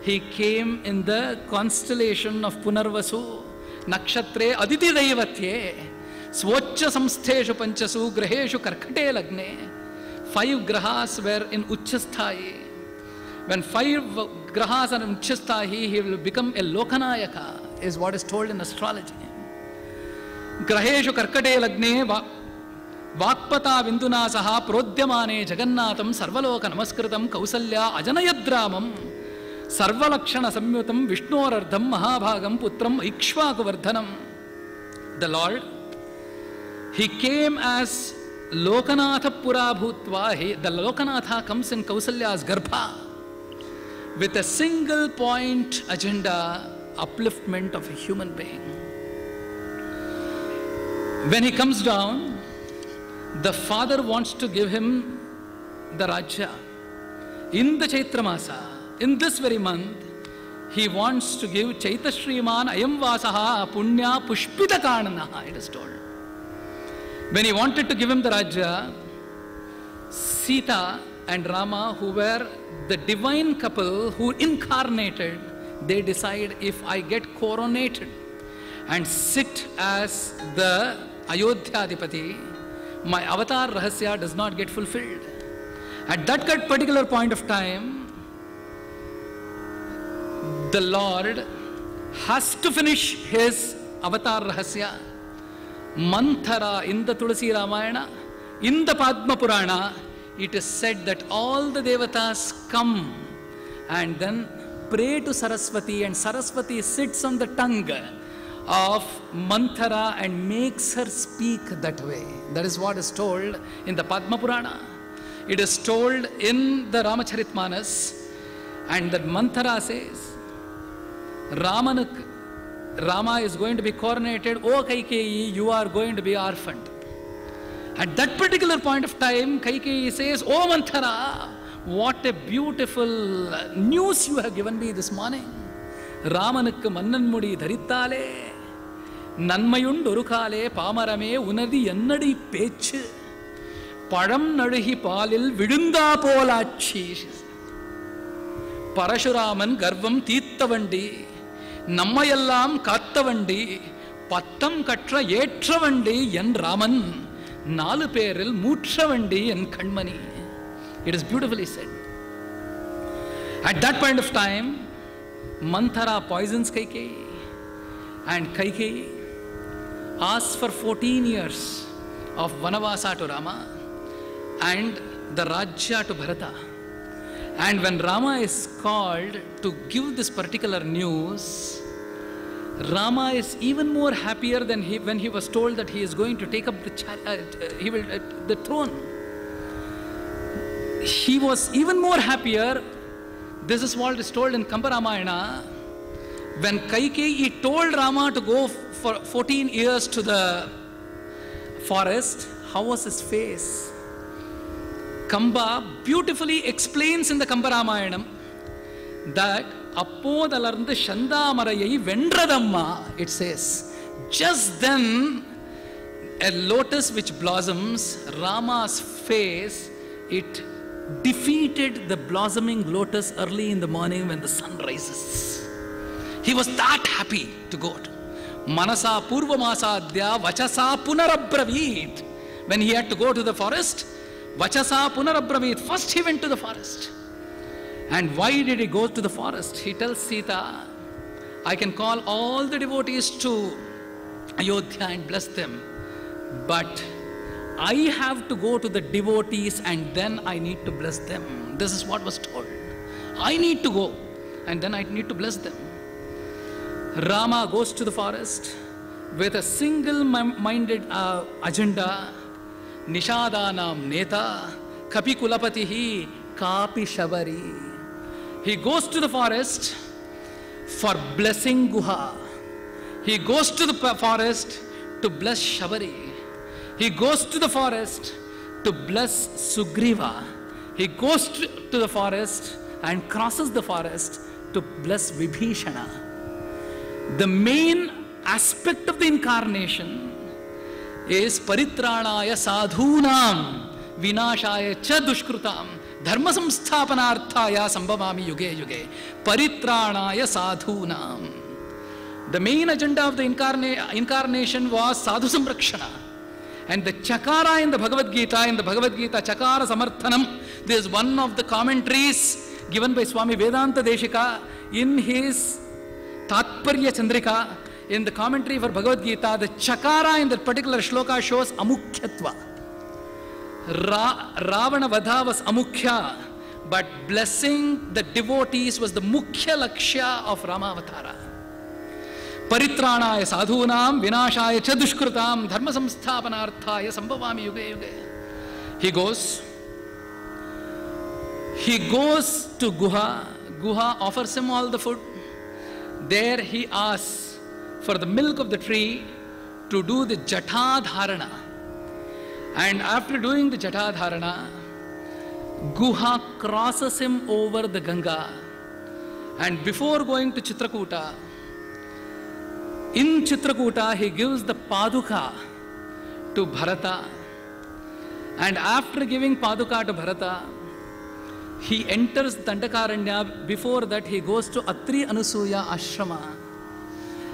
he came in the constellation of Punarvasu, Nakshatre Aditi Daivatye, Svocha Samstheshu Panchasu Graheshu Karkate Lagne. Five grahas were in Uchchasthayi. When five grahas are in Uchchasthayi, he will become a Lokanayaka, is what is told in astrology. Graheshu Karkate Lagne Va- వాక్పతా విందునా సహా ప్రోద్యమానే జగన్నాథం సర్వలోక నమస్కృతం కౌసల్య అజనయద్రామం సర్వలక్షణ సంయుతం విష్ణోరర్ధం మహాభాగం పుత్రం ఇక్ష్వాకువర్ధనం the Lord He came as Lokanatha Purabhutva. He, the Lokanatha comes in Kausalya's Garbha with a single point agenda upliftment of a human being. When he comes down, the father wants to give him the Raja. In the Chaitramasa, in this very month, he wants to give Chaita Ayamvasaha Punya Pushpita Karnanaha, it is told. When he wanted to give him the Rajya, Sita and Rama, who were the divine couple who incarnated, they decide if I get coronated and sit as the Ayodhyadipati, my avatar rahasya does not get fulfilled. At that particular point of time, the Lord has to finish his avatar rahasya. Manthara in the Tulasi Ramayana, in the Padma Purana, it is said that all the devatas come and then pray to Saraswati, and Saraswati sits on the tongue of Manthara and makes her speak that way. That is what is told in the Padma Purana. It is told in the Ramacharitmanas, and that Manthara says, Ramanak, Rama is going to be coronated, O Kaikeyi, you are going to be orphaned. At that particular point of time, Kaikeyi says, O Manthara, what a beautiful news you have given me this morning. ராமனுக்கு மன்னன் முடி தரித்தாலே நன்மையுண்டொரு காலே பாமரமே உனது என்னடி பேச்சு பழம் நழுகி பாலில் விழுந்தா போலாட்சி பரசுராமன் கர்வம் தீர்த்தவண்டி நம்மையெல்லாம் காத்தவண்டி பத்தம் கற்ற ஏற்றவண்டி என் ராமன் நாலு பேரில் மூற்றவண்டி என் கண்மணி. It is beautifully said at that point of time Manthara poisons Kaikeyi and Kaikeyi as for fourteen years of வனவாசா to Rama and the Rajya to Bharata And when Rama is called to give this particular news, Rama is even more happier than he, when he was told that he is going to take up the, uh, uh, he will, uh, the throne. He was even more happier this is what is told in Kamba Ramayana. When Kaikeyi told Rama to go for 14 years to the forest, how was his face? Kamba beautifully explains in the Ramayana that அப்போதலர்ந்து சந்தாமரையை வென்றதம்மா it says just then a lotus which blossoms rama's face it defeated the blossoming lotus early in the morning when the sun rises. He was that happy to go to. Manasa Purvamasadya Vachasa Punarabravit. When he had to go to the forest, Vachasa Punarabravit. First he went to the forest. And why did he go to the forest? He tells Sita, I can call all the devotees to Ayodhya and bless them. But I have to go to the devotees and then I need to bless them. This is what was told. I need to go and then I need to bless them. Rama goes to the forest with a single minded uh, agenda Nishadanam Neta Kapi Kulapatihi Kapi Shavari. He goes to the forest for blessing Guha. He goes to the forest to bless Shavari. He goes to the forest to bless Sugriva. He goes to the forest and crosses the forest to bless Vibhishana. The main aspect of the incarnation is Paritranaya Sadhunam Vinashaya Cha Dushkrutam Dharma Samsthapanarthaya Sambhavami Yuge Yuge Paritranaya Sadhunam. The main agenda of the incarna- incarnation was Sadhu Samrakshana. And the Chakara in the Bhagavad Gita, in the Bhagavad Gita, Chakara Samarthanam, this is one of the commentaries given by Swami Vedanta Deshika in his Tatparya Chandrika. In the commentary for Bhagavad Gita, the Chakara in that particular shloka shows Amukhyatva. Ra- Ravana Vadha was Amukhya, but blessing the devotees was the Mukhya Lakshya of Ramavatara. साधूनां विनाशाय च दुष्कृतां धर्म संस्थापनार्थाय संभवामि युगे युगे he goes he goes to guha guha offers him all the food there he asks for the milk of the tree to do the jata dharana and after doing the jata dharana guha crosses him over the ganga and before going to chitrakuta in Chitrakuta, he gives the Paduka to Bharata. And after giving Paduka to Bharata, he enters Dandakaranya. Before that, he goes to Atri Anusuya Ashrama.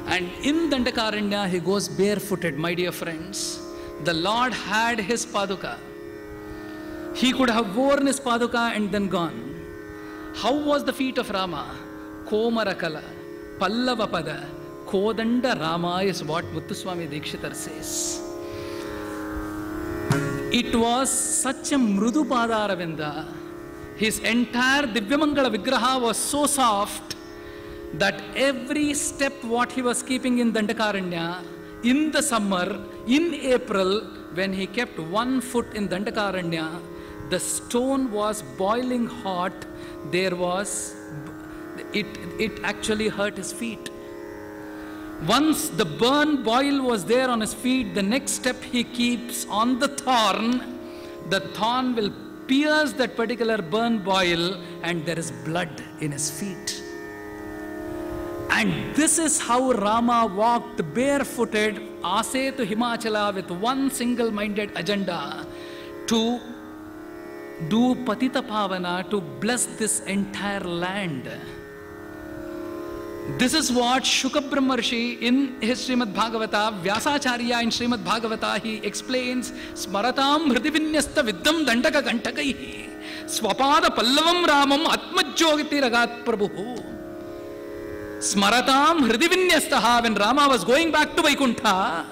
And in Dandakaranya, he goes barefooted, my dear friends. The Lord had his Paduka. He could have worn his Paduka and then gone. How was the feet of Rama? Komarakala, Pallavapada, Kodanda Rama is what Muthuswami Dikshitar says. It was such a Mrudu Padaravinda. His entire Divyamangala Vigraha was so soft that every step what he was keeping in Dandakaranya, in the summer, in April, when he kept one foot in Dandakaranya, the stone was boiling hot. There was, it, it actually hurt his feet. Once the burn boil was there on his feet, the next step he keeps on the thorn, the thorn will pierce that particular burn boil and there is blood in his feet. And this is how Rama walked barefooted, Ase to Himachala with one single minded agenda to do Patita Pavana to bless this entire land. This is what Shuka Brahmarshi in his Srimad Bhagavata, Vyasacharya in Srimad Bhagavata, he explains Smaratam Hridivinyasta Viddam Dandaka Kantakaihi Swapada Pallavam Ramam Atmajyogiti Ragat Prabhu. Smaratam Hridivinyastaha when Rama was going back to Vaikuntha,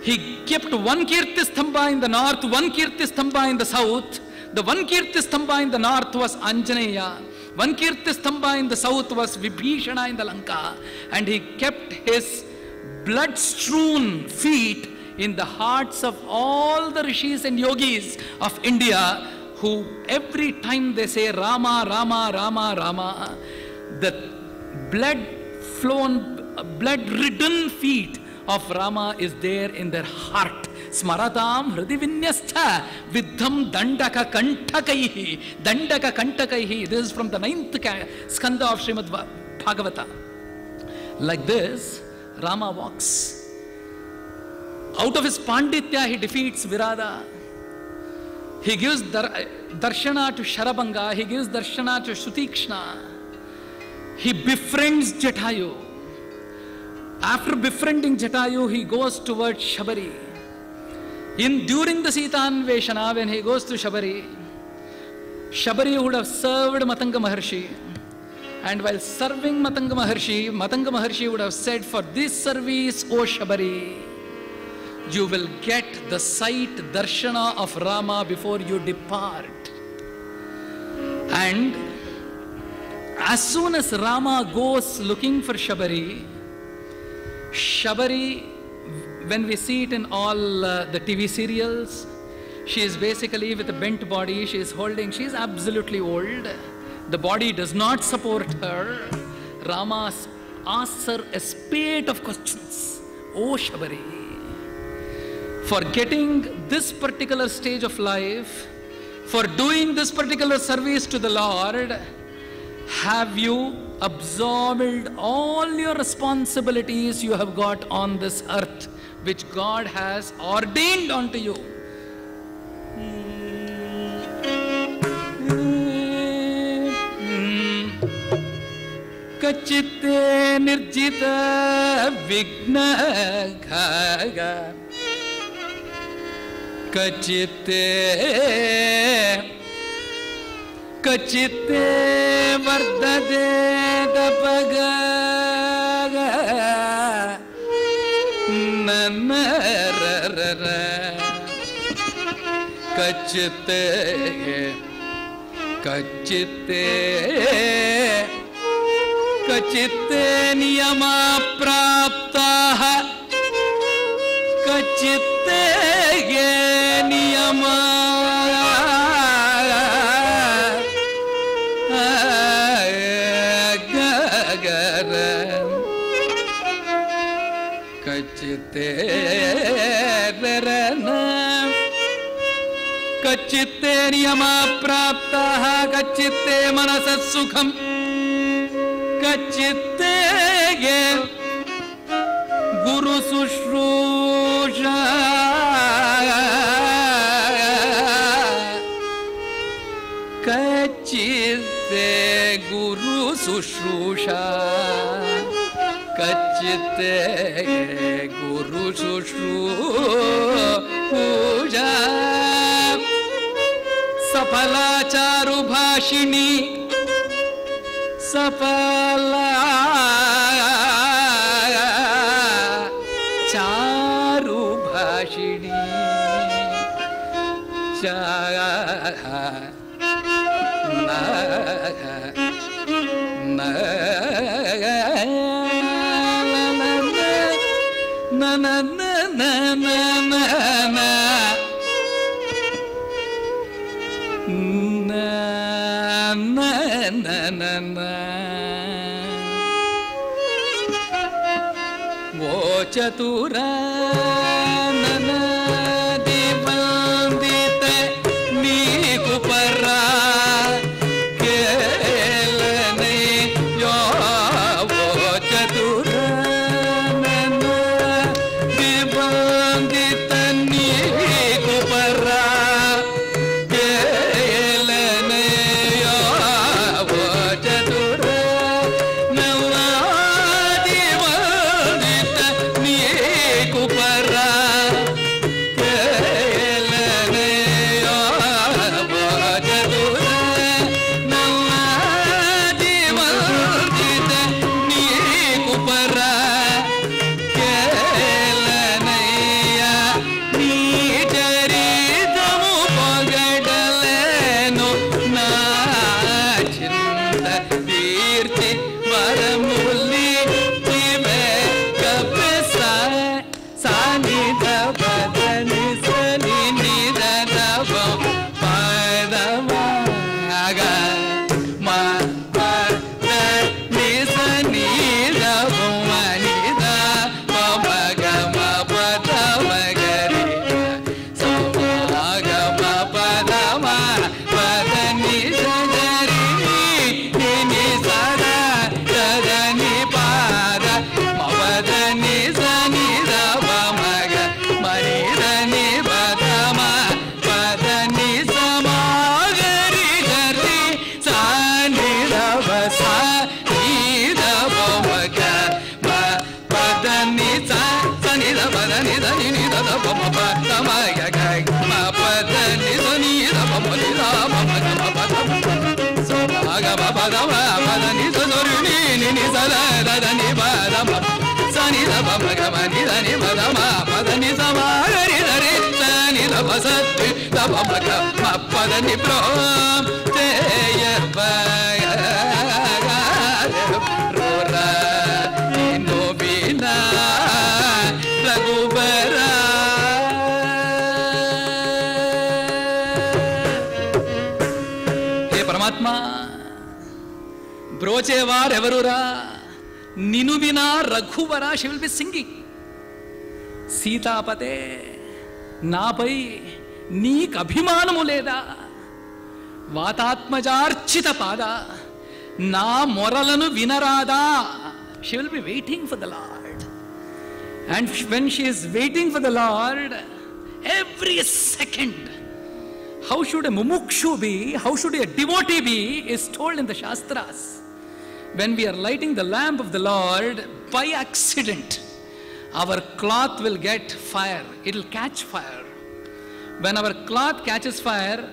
he kept one Kirti Stambha in the north, one Kirti Stambha in the south. The one Kirti Stambha in the north was Anjaneya. One Kirti Stambha in the south was Vibhishana in the Lanka. And he kept his blood strewn feet in the hearts of all the rishis and yogis of India who every time they say Rama, Rama, Rama, Rama, the blood flown, blood ridden feet of Rama is there in their heart. Smaratam Vidham Dandaka Kantakaihi. Dandaka Kantakaihi. This is from the ninth ca- skanda of Srimad Va- Bhagavata. Like this, Rama walks. Out of his Panditya, he defeats Virada. He gives dar- darshana to Sharabanga, he gives darshana to Sutikshna. He befriends Jatayu. After befriending Jatayu, he goes towards Shabari. In during the Sita Anveshana, when he goes to Shabari, Shabari would have served Matanga Maharshi. And while serving Matanga Maharshi, Matanga Maharshi would have said, For this service, O Shabari, you will get the sight darshana of Rama before you depart. And as soon as Rama goes looking for Shabari, Shabari, when we see it in all uh, the TV serials, she is basically with a bent body, she is holding, she is absolutely old. The body does not support her. Rama asks her a spate of questions. Oh Shabari, for getting this particular stage of life, for doing this particular service to the Lord, have you absorbed all your responsibilities you have got on this earth, which God has ordained unto you? कचिते निर्जित विघ्न कचिते कचिते वर्धते दपग कचिते कचिते कचिते नियम प्राप्ताः कचिते ये नियम कच्चित्ते नियमाप्राप्ताः कच्चित्ते मनसः सुखम्। कच्चित्ते ये गुरुशुश्रूषा कच्चित्ते गुरुशुश्रूषा कच्चित्ते गुरुशुश्रू पूजा सफलाचारु भाषिणी सफला चारु भाषिणी चा न न न न चतुर వారెవరురా? నినువిన రఘువర షీ విల్ బి సింగింగ్ సీతాపతే నాపై నీకు అభిమానము లేదా? వాతాత్మజార్చిత పాద నా మొరలను వినరాదా? She will be waiting for the Lord and when she is waiting for the Lord every second how should a ముముక్షు be how should a devotee be is told in the shastras When we are lighting the lamp of the Lord, by accident, our cloth will get fire, it will catch fire. When our cloth catches fire,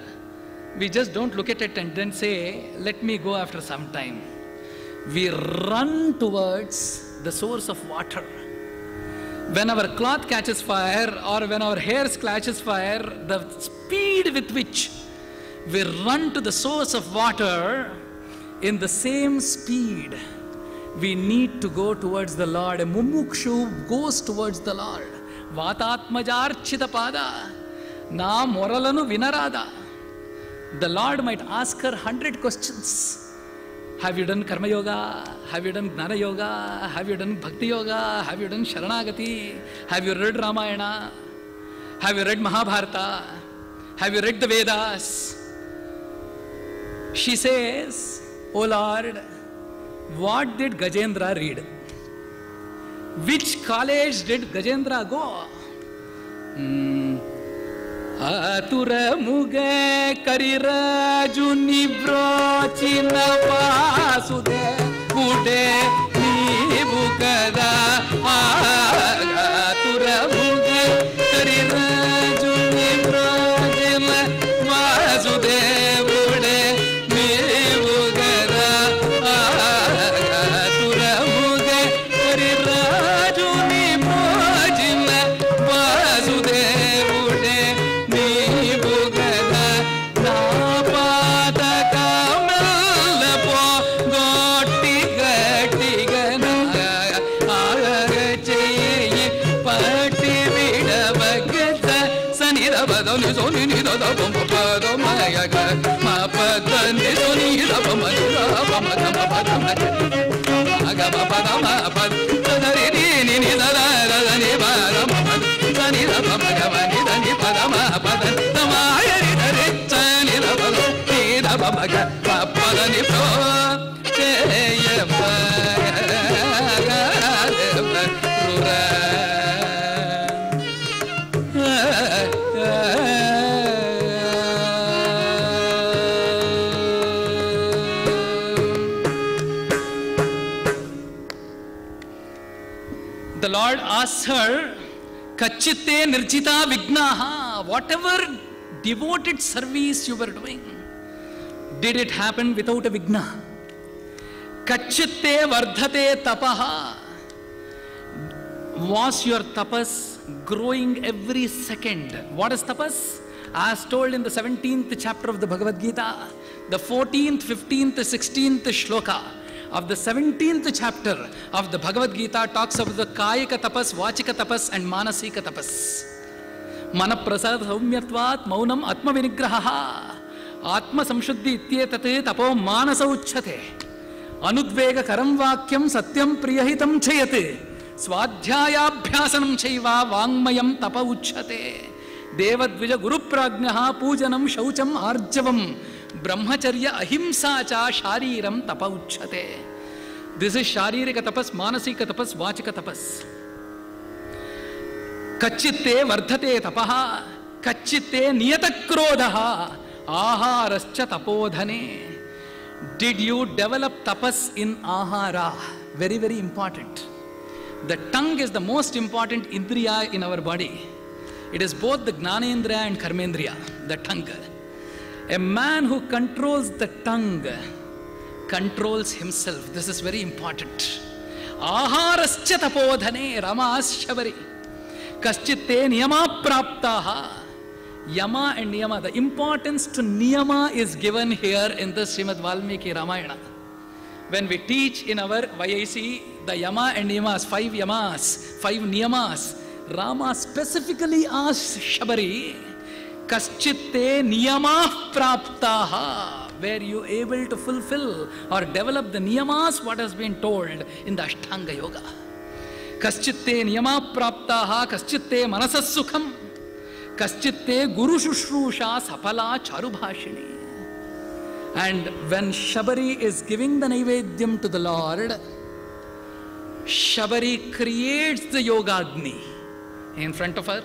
we just don't look at it and then say, Let me go after some time. We run towards the source of water when our cloth catches fire or when our hair catches fire the speed with which we run to the source of water in the same speed we need to go towards the lord a mumukshu goes towards the lord vatatmajarchita pada na moralanu vinarada the lord might ask her 100 questions have you done karma yoga? Have you done gnana yoga? Have you done bhakti yoga? Have you done sharanagati? Have you read Ramayana? Have you read Mahabharata? Have you read the Vedas? She says, O Lord, what did Gajendra read? Which college did Gajendra go? ಆತುರ ಮುಗ ಕರಿರಾಜು ನಿಬ್ರೋಚಿನ ಪಾಸುದೆ ಕುಡೆ ನೀವು ಕದ ಆತುರ Kachite nirjita vignaha, whatever devoted service you were doing, did it happen without a vigna? Kachite vardhate tapaha, was your tapas growing every second? What is tapas? As told in the 17th chapter of the Bhagavad Gita, the 14th, 15th, 16th shloka. of the 17th chapter of the Bhagavad Gita talks about the Kayika Tapas, Vachika Tapas and Manasika Tapas. Manaprasad Saumyatvat Maunam Atma Vinigraha Atma Samshuddhi Ityetate Tapo इत्येतत् तपो मानस उच्यते अनुद्वेगकरं वाक्यं सत्यं प्रियहितं च स्वाध्यायाभ्यासनं वाङ्मयं तपोच्यते देवद्विजगुरुप्रज्ञः पूजनं शौचम् आर्जवम् ब्रह्मचर्य अहिंसा च शारीरम तप उच्छते दिस इज़ शारीरिक तपस्, मानसिक तपस्, वाचिक तपस्। कच्चित्ते वर्धते तपः, कच्चित्ते नियत क्रोधः आहारश्च तपोधने। Did you develop tapas in आहारा? Very very important the tongue is the most important इंद्रिया in our body it is both the ज्ञानेन्द्रिया and कर्मेन्द्रिया the tongue a man who controls the tongue controls himself this is very important आहारश्च तपोधने रमाशबरी कश्चित्ते नियमा प्राप्ताः यमा and niyama the importance to niyama is given here in the Srimad Valmiki Ramayana when we teach in our YIC the yama and niyamas five yamas five niyamas Rama specifically asks Shabari कश्चिते नियमा प्राप्ता। Were you able to fulfil or develop the नियमास what has been told in the अष्टांग योग कश्चिते नियमा प्राप्ता कश्चिते मनस सुखम कश्चिते गुरु शुश्रूषा सफला चारुभाषिणी। And when Shabari is giving the naivedyam to the Lord Shabari creates the योगाग्नि in front of her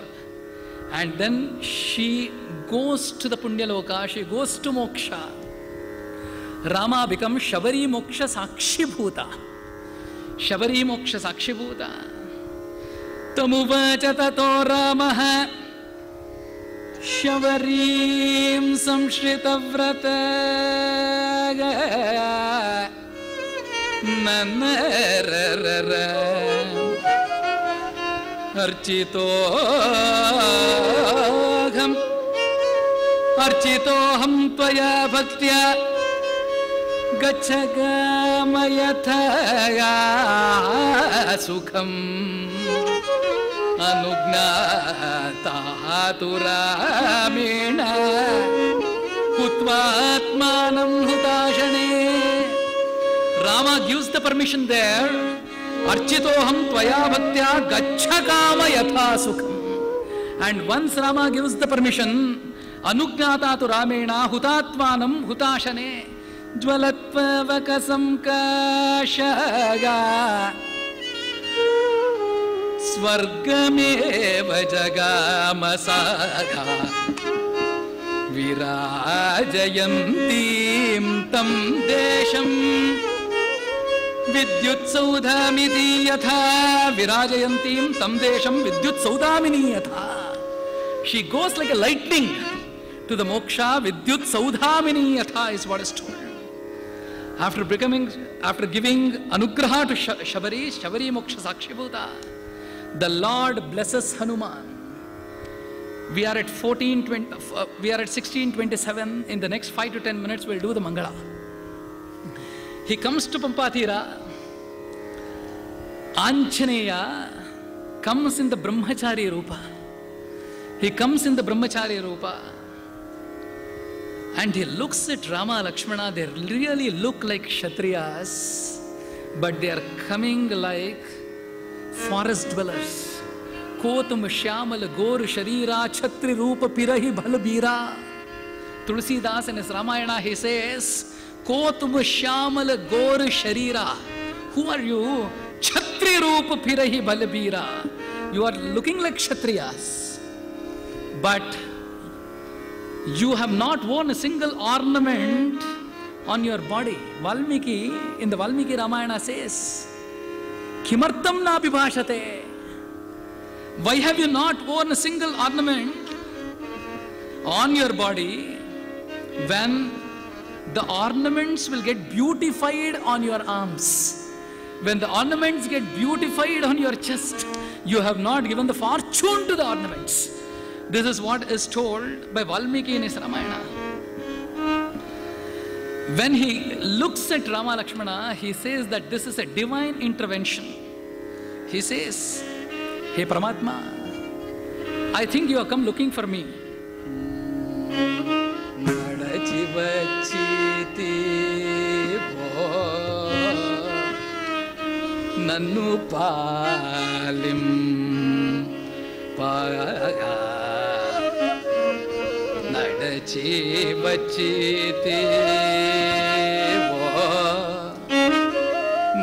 And then she goes to the Punyaloka, she goes to Moksha. Rama becomes Shabari Moksha Sakshi Bhuta. Shabari मोक्ष साक्षीभूता तमुवाच ततो रामः शबरीं संश्रितव्रत नन्नररर अर्चितोऽहम् अर्चितोऽहं त्वया भक्त्या गच्छ गामयथया सुखम् अनुज्ञातातु रामेण हुत्वात्मानं हुताशने Rama gives the permission there. अर्चितो हम त्वया भक्त्या गच्छ काम यथा सुखम। And once Rama gives the permission अनुज्ञाता तो रामेण हुतात्मानम हुताशने ज्वलत्वक संकाशगा स्वर्गमेव जगाम सागा विराजयन्तीं तं देशम् विद्युत्सौधामिति यथा विराजयन्तीं तं देशं विद्युत्सौधामिनी यथा She goes like a lightning to the moksha vidyut saudhamini yatha is what is told. After becoming, after giving anugraha to Sh- Shabari, Shabari moksha sakshibhuta, the Lord blesses Hanuman. We are at 14, 20, uh, we are at 1627. In the next 5 to 10 minutes, we'll do the Mangala. He comes to Pampatira. Anjaneya comes in the Brahmachari Rupa. He comes in the Brahmachari Rupa. And he looks at Rama Lakshmana. They really look like Kshatriyas, but they are coming like forest dwellers. Kotum Shyamal Gor Sharira Chhatri Rupa Pirahi Bhalbira. Tulsidas in his Ramayana he says, Kotum Shyamal Gor Sharira. Who are you? छत्रि रूप फिर ही बल बीरा you are looking like Kshatriyas but you have not worn a single ornament on your body Valmiki in the Valmiki Ramayana says किमर्थम ना अभिभाषते why have you not worn a single ornament on your body when the ornaments will get beautified on your arms When the ornaments get beautified on your chest, you have not given the fortune to the ornaments. This is what is told by Valmiki in his Ramayana. When he looks at Rama Lakshmana, he says that this is a divine intervention. He says, Hey Paramatma, I think you have come looking for me. నన్ను పాలిం నడచి వచ్చితివో,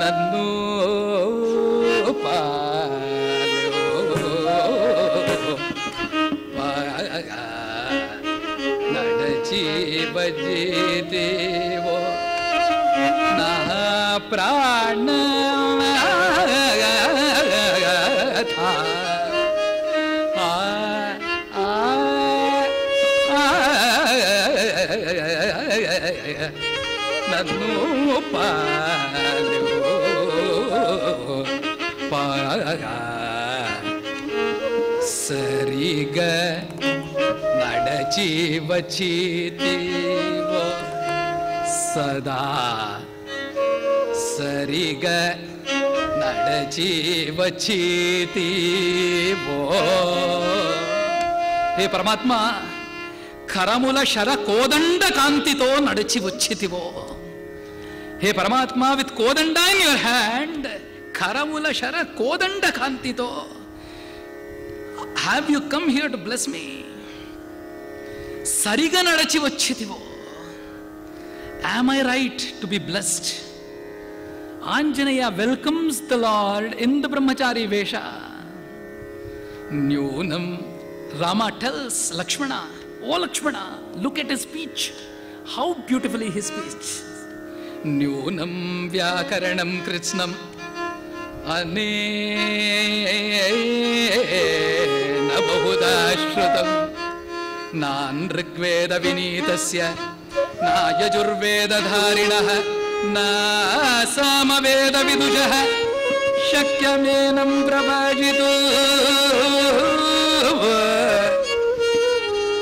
నన్ను పాలు నడచి బజిదేవో నా ప్రాణ నన్ను పాలు పాగా సరిగా నడచి వచ్చితివో సదా సరిగా నడచి వచ్చితివో హే పరమాత్మ కరముల శర కోదండ కాంతితో నడిచి వచ్చితివో. హే పరమాత్మ with Kodanda in your hand కరముల శర కోదండ కాంతితో have you come here to bless me సరిగా నడిచి వచ్చితివో. Am I right to be blessed Anjaneya welcomes the Lord in the బ్రహ్మచారి వేష న్యూనం Rama tells Lakshmana O Lakshmana, look at his speech. How beautifully his speech. न्यूनं व्याकरणं कृत्स्नम् अनेन बहुधा श्रुतं नानृग्वेदविनीतस्य नायजुर्वेदधारिणः न सामवेदविदुषः शक्यमेनं प्रभाषितु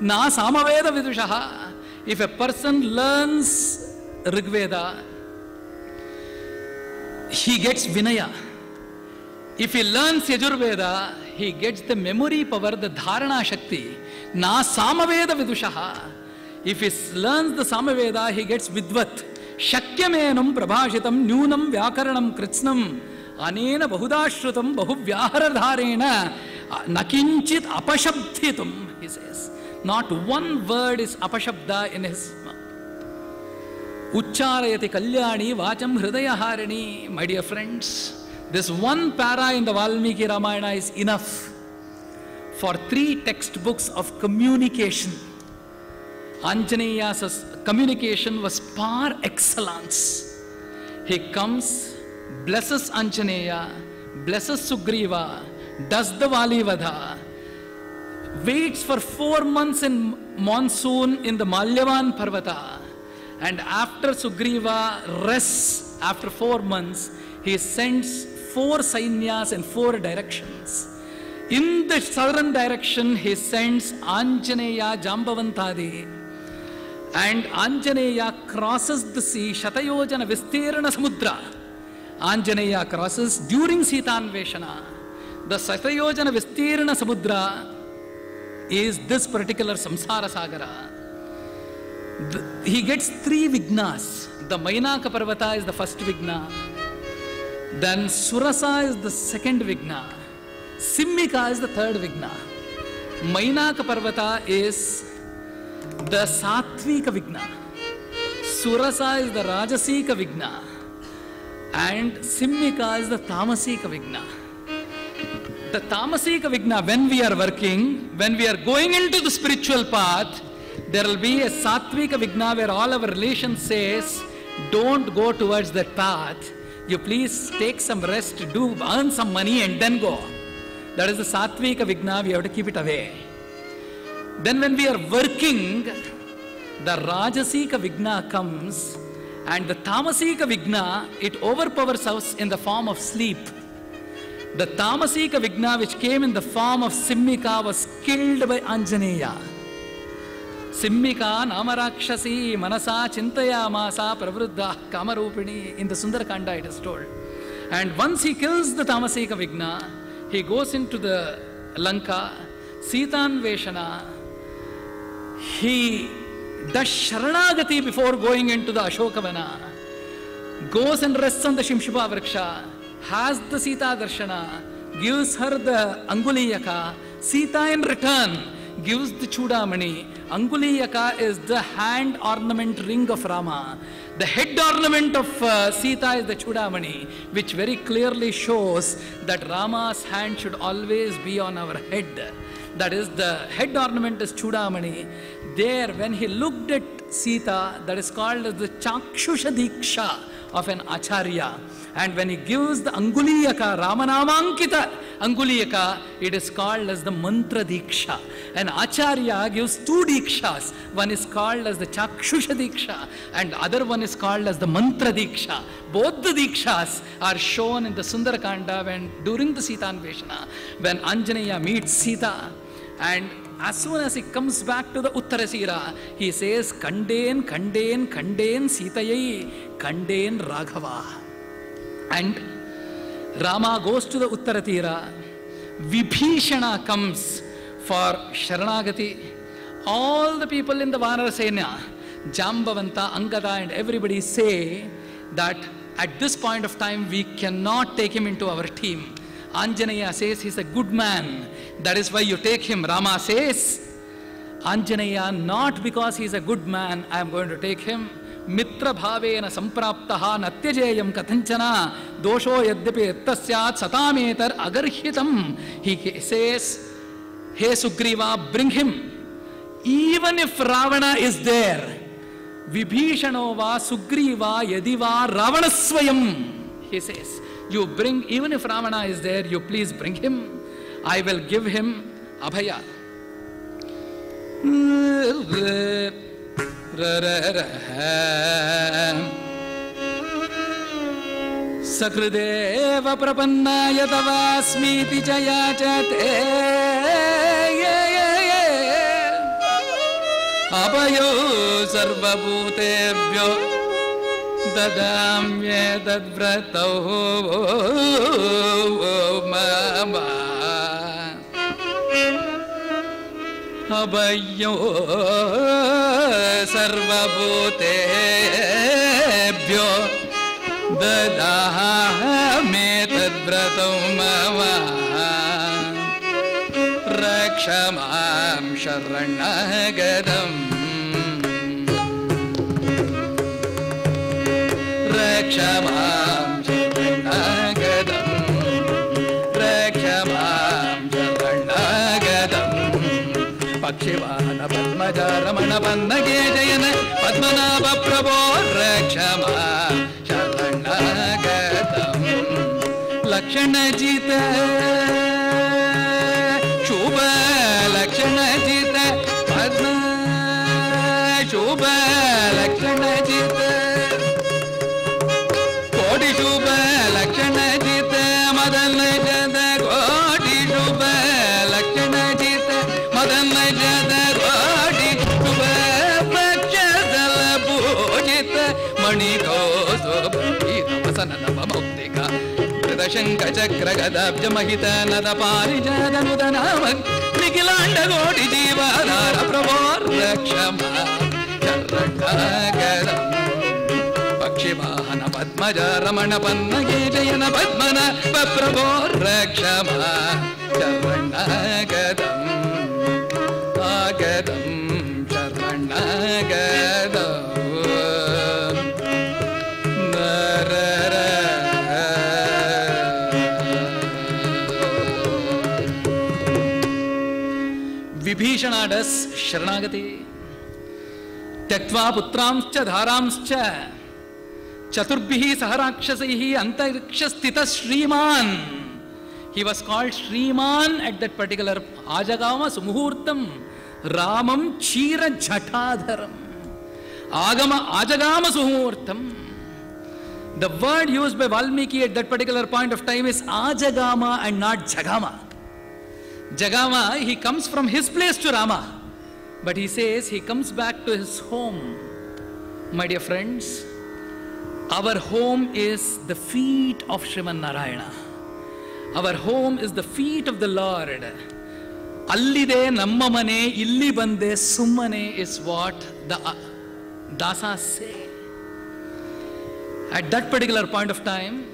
Na Samaveda Vidushaha. If a person learns Rigveda, he gets Vinaya. If he learns Yajurveda, he gets the memory power, the dharana shakti. Na samaveda vidushaha. If he learns the samaveda, he gets vidvat. Shakyamenam prabhashitam nyunam vyakaranam kritsnam. Anena bahudashrutam bahuvyaharadharena nakinchit apashabdhitum, he says. Not one word is apashabda in his mouth. Ucharayati Kalyani Vacham Hridayahariणी. My dear friends, this one para in the Valmiki Ramayana is enough for three textbooks of communication. Anjaneya's communication was par excellence. He comes, blesses Anjaneya, blesses Sugriva, does the Valivadha, waits for four months in monsoon in the Malyavan Parvata. And after Sugriva rests after four months, he sends four sainyas in four directions. In the southern direction, he sends Anjaneya Jambavantadi. And Anjaneya crosses the sea, Shatayojana Vistirana Samudra. Anjaneya crosses during Sitanveshana. The Satayojana Vistirana Samudra is this particular Samsara Sagara. The- he gets three vignas. The Mainaka Parvata is the first vigna. Then Surasa is the second vigna. Simmika is the third vigna. Mainaka Parvata is the Satvika vigna. Surasa is the Rajasika vigna. And Simmika is the Tamasika vigna. The Tamasika vigna, when we are working, when we are going into the spiritual path, there will be a Satvika vigna where all our relation says, don't go towards that path. You please take some rest, do earn some money, and then go. That is the Satvika Vigna, we have to keep it away. Then, when we are working, the Rajasika Vigna comes, and the Tamasika Vigna, it overpowers us in the form of sleep. The Tamasika Vigna, which came in the form of Simmika, was killed by Anjaneya. Simmika Namarakshasi Manasa Chintayamasa Pravruddha Kamarupini in the Sundarakanda it is told. And once he kills the Tamasika Vigna, he goes into the Lanka, Sitanveshana, he does Sharanagati before going into the Ashokavana, goes and rests on the Shimshubha Vriksha, has the Sita Darshana, gives her the Anguliyaka, Sita in return gives the Chudamani. Anguliyaka is the hand ornament ring of Rama. The head ornament of uh, Sita is the Chudamani, which very clearly shows that Rama's hand should always be on our head. That is, the head ornament is Chudamani. There, when he looked at Sita, that is called as the Chakshusha Diksha of an Acharya. And when he gives the Anguliyaka, Ramanamankita Anguliyaka, it is called as the Mantra Diksha. An Acharya gives two Dikshas. One is called as the Chakshusha Diksha and other one is called as the Mantra Diksha. Both the Dikshas are shown in the Sundarakanda when during the Sita Anveshana, when Anjaneya meets Sita and as soon as he comes back to the Uttarasira, he says, Kanden, Kanden, Kanden, Sitayai, Kanden, Raghava. And Rama goes to the Uttaratira. Vibhishana comes for Sharanagati. All the people in the Vanarasena, Jambavanta, Angada, and everybody say that at this point of time we cannot take him into our team. Anjaneya says he's a good man. That is why you take him. Rama says, Anjaneya, not because he's a good man, I am going to take him. मित्र भावेन संप्राप्त न त्यजेय कथंचन दोषो यद्यपि तस्यात् सतामेतर अगर्हितम। हे Sugriva bring even if Ravana is there विभीषणो वा सुग्रीवा, यदि वा रावण स्वयं। He says you bring even if Ravana is there you please bring him I will give him अभया सकृदेव प्रपन्नाय तवास्मीति च याचते। अभयो सर्वभूतेभ्यो ददाम्येतद्व्रतौ मम अभयो सर्वभूतेभ्यो ददामेतद्व्रतौ मम रक्ष मां शरणगदम् रक्ष मां பத்மஜ ரமண பன்னகே ஜயன பத்மநாப பிரபோ ரக்ஷமா சரணாகதம் லக்ஷணஜித रङ्गचक्रगदाब्जमहितनद पारिजातनुदनामन् निखिलाण्डकोटि जीवाधार प्रभोर्लक्षमा पक्षिवाहन पद्मज रमण पन्नगेजयन पद्मन प्रभोर्लक्षमा चरणगदम् आगदम् शरणगदम् डस् शरणागति त्यक्त्वा पुत्रांश्च धारांश्च चतुर्भिः सह राक्षसैः अन्तरिक्षस्थितः श्रीमान् he was called Shriman at that particular Ajagama Sumuhurtam Ramam Chira Jhatadharam Agama Ajagama Sumuhurtam The word used by Valmiki at that particular point of time is Ajagama and not Jagama. Jagama, he comes from his place to Rama. But he says he comes back to his home. My dear friends, our home is the feet of Sriman Narayana. Our home is the feet of the Lord. ಅಲ್ಲಿದೆ ನಮ್ಮ ಮನೆ ಇಲ್ಲಿ ಬಂದೆ ಸುಮ್ಮನೆ is what the ದಾಸ ಸೇ at that particular point of time,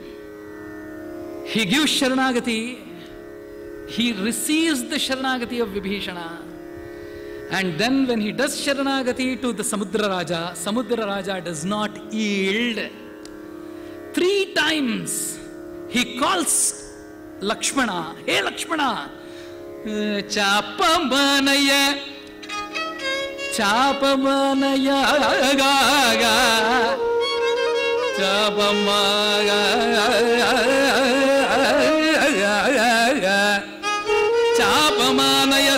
he gives Sharanagati, he receives the Sharanagati of Vibhishana. And then when he does Sharanagati to the Samudra Raja, Samudra Raja does not yield. Three times he calls Lakshmana, Hey Lakshmana, Chapamanaya, Chapamanaya, Gaga.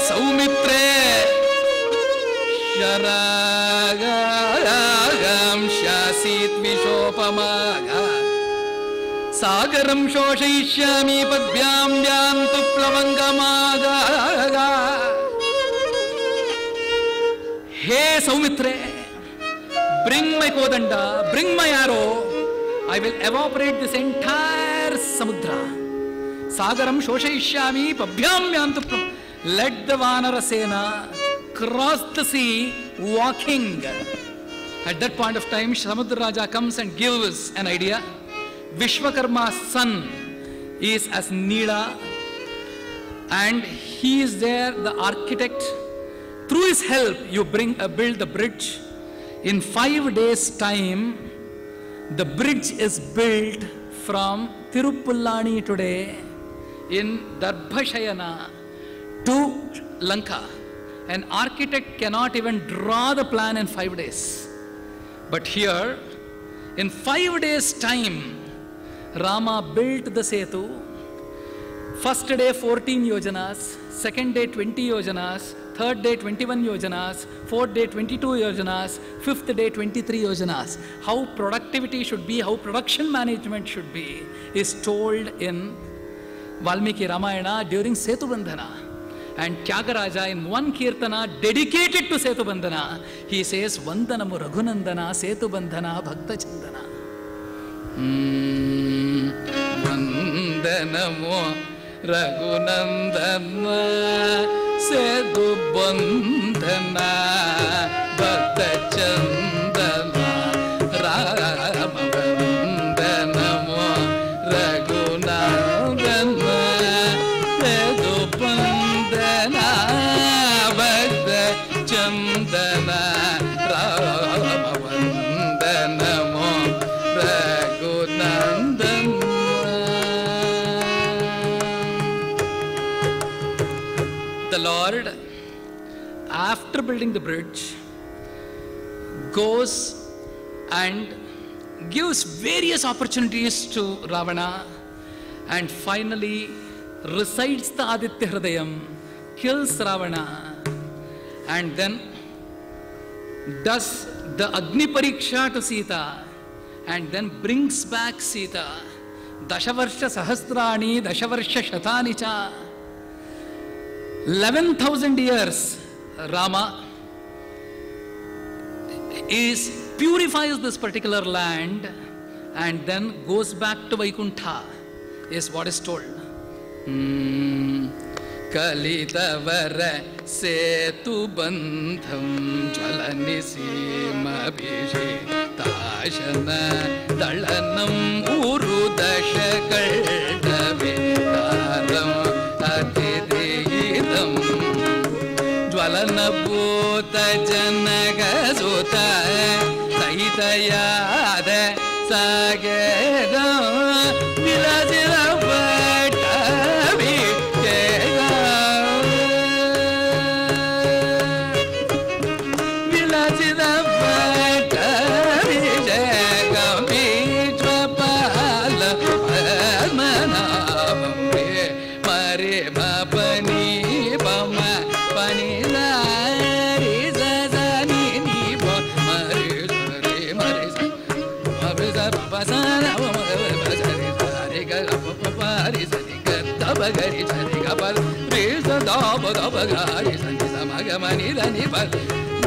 सौमित्रे। शरागम Sagaram शोषयिष्यामि, पद्भ्यां व्यां तु हे सौमित्रे bring me Kodanda bring my arrow I will evaporate this entire समुद्र सागरम शोषयिष्यामि, पद्भ्यां व्यां तु प्लवंगमागा Let the Vanara Sena cross the sea walking. At that point of time, Samudra Raja comes and gives an idea. Vishwakarma's son is as Nila and he is there, the architect. Through his help, you bring uh, build the bridge. In five days' time, the bridge is built from Tirupullani today in Darbhashayana to Lanka. An architect cannot even draw the plan in five days. But here, in five days' time, Rama built the Setu. First day 14 yojanas, second day 20 yojanas, third day 21 yojanas, fourth day 22 yojanas, fifth day 23 yojanas. How productivity should be, how production management should be, is told in Valmiki Ramayana during Setu Bandhana. And Tyagaraja in one kirtana dedicated to Setubandhana he says వందనము రఘునందన సేతుబంధన భక్త చందన వందనము రఘునందన సేతుబంధన భక్త చందన the Lord, after building the bridge, goes and gives various opportunities to Ravana and finally recites the Aditya Hridayam, kills Ravana, and then does the Agni Pariksha to Sita and then brings back Sita. Dashavarsha Sahasrani, Dashavarsha Shatani cha. 11,000 years, Rama is purifies this particular land and then goes back to Vaikuntha, is what is told. Hmm. कलितवर सेतुबन्धं ज्वलनिसीमभिषेताशन दळनम् उरुदशकल्डवितारम् ज्वलनभूत जनगसुत सहितयाद सगेदम्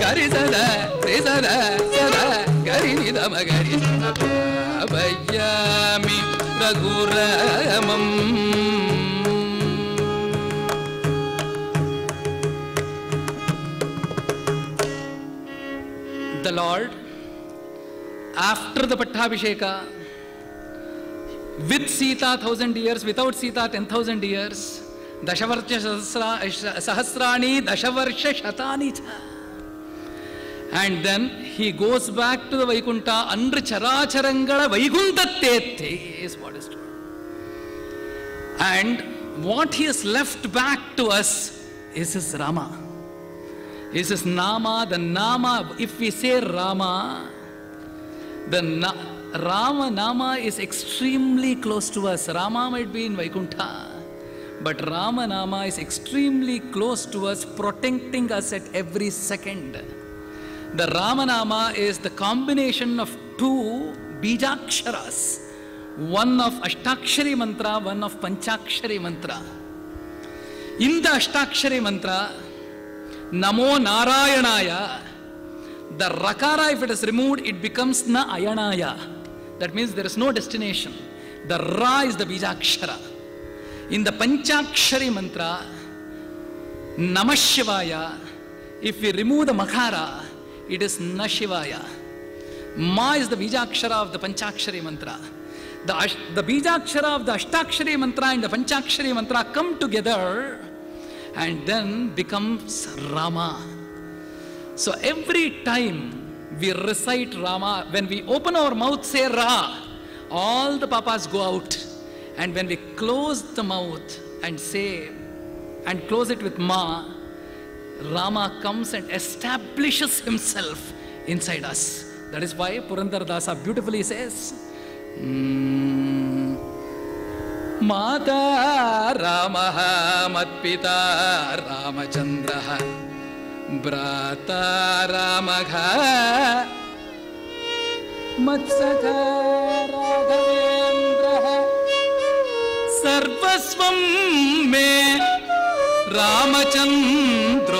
గరి స the ray స the స the గరి ని the మ గరి స the ప భయామి రఘురామం the Lord, after the Pattabhisheka, with Sita thousand years, without Sita ten thousand years, Dashavarcha Sahasra, Sahasrani, Dashavarcha Shatani then he goes back to the Vaikunta, Andra Characharangala Vaikuntattete is what is told. And what he has left back to us is his Rama. Is his Nama, the Nama, if we say Rama, the Na, Rama Nama is extremely close to us. Rama might be in Vaikuntha, but Rama Nama is extremely close to us, protecting us at every second. The Ramanama is the combination of two Bijaksharas, one of Ashtakshari mantra, one of Panchakshari mantra. In the Ashtakshari mantra, Namo Narayanaya, the Rakara, if it is removed, it becomes Na Ayanaya. That means there is no destination. The Ra is the Bijakshara. In the Panchakshari mantra, Namah Shivaya, if we remove the Makara, it is Nashivaya. Ma is the Bijakshara of the Panchakshari mantra. The, the Bijakshara of the Ashtakshari mantra and the Panchakshari mantra come together and then becomes Rama. So every time we recite Rama, when we open our mouth, say Ra, all the papas go out. And when we close the mouth and say, and close it with Ma, Rama comes and establishes himself inside us. That is why Purandar Dasa beautifully says, "Mm, माता रामः मत्पिता रामचन्द्रः भ्राता रामः मत्सखा राघवेन्द्रः सर्वस्वं मे रामचन्द्रोदयालो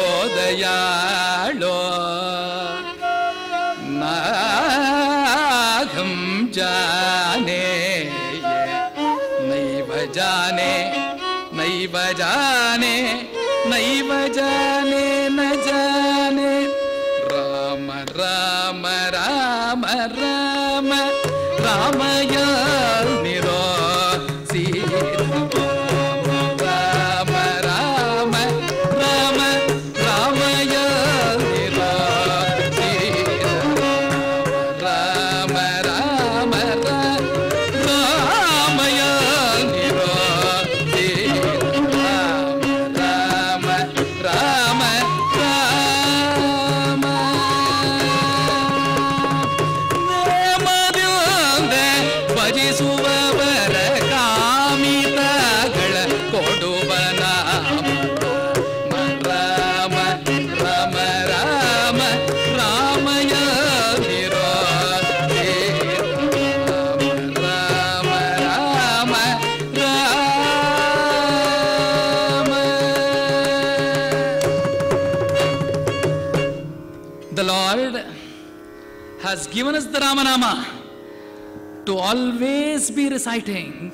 given us the Ramanama to always be reciting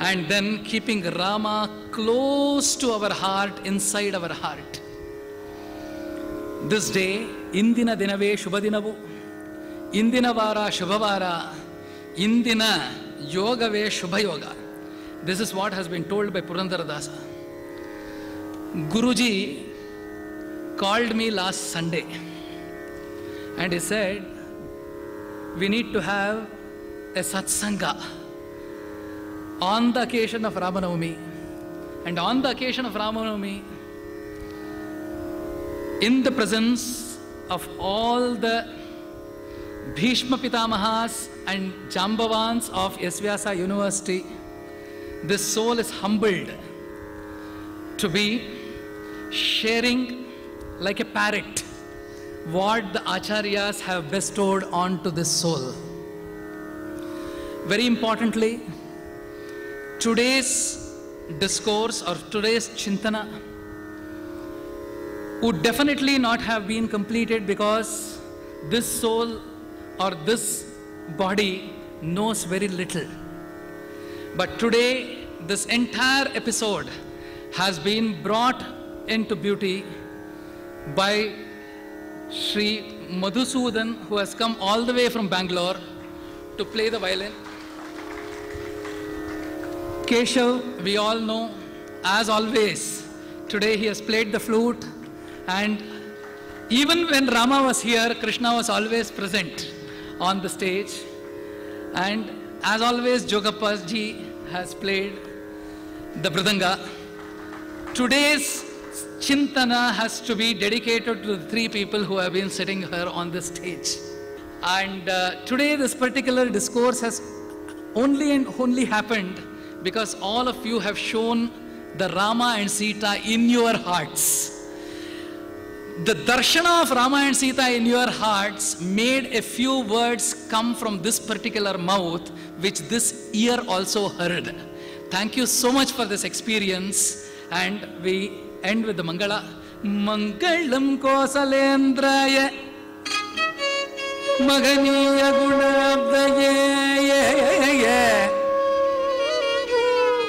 and then keeping Rama close to our heart, inside our heart. This day, ಇಂದಿನ ದಿನವೇ ಶುಭ ದಿನವು ಇಂದಿನ ವಾರ ಶುಭವಾರ ಇಂದಿನ ಯೋಗವೇ ಶುಭ ಯೋಗ this is what has been told by Purandara Dasa Guruji called me last Sunday and he said, We need to have a satsanga on the occasion of Ramanavami. And on the occasion of Ramanavami, in the presence of all the Bhishma Pitamahas and Jambavans of S-VYASA University, this soul is humbled to be sharing like a parrot what the acharyas have bestowed onto this soul. Very importantly, today's discourse or today's chintana would definitely not have been completed because this soul or this body knows very little. But today, this entire episode has been brought into beauty by Sri Madhusudan, who has come all the way from Bangalore to play the violin. Keshav, we all know, as always, today he has played the flute, and even when Rama was here, Krishna was always present on the stage. And as always, Jogappa ji has played the Mridanga. Today's Chintana has to be dedicated to the three people who have been sitting here on the stage. And uh, today, this particular discourse has only and only happened because all of you have shown the Rama and Sita in your hearts. The darshana of Rama and Sita in your hearts made a few words come from this particular mouth, which this ear also heard. Thank you so much for this experience. And we end with the Mangala. Mangalam Kosalendraya Maganiya Gunabdaye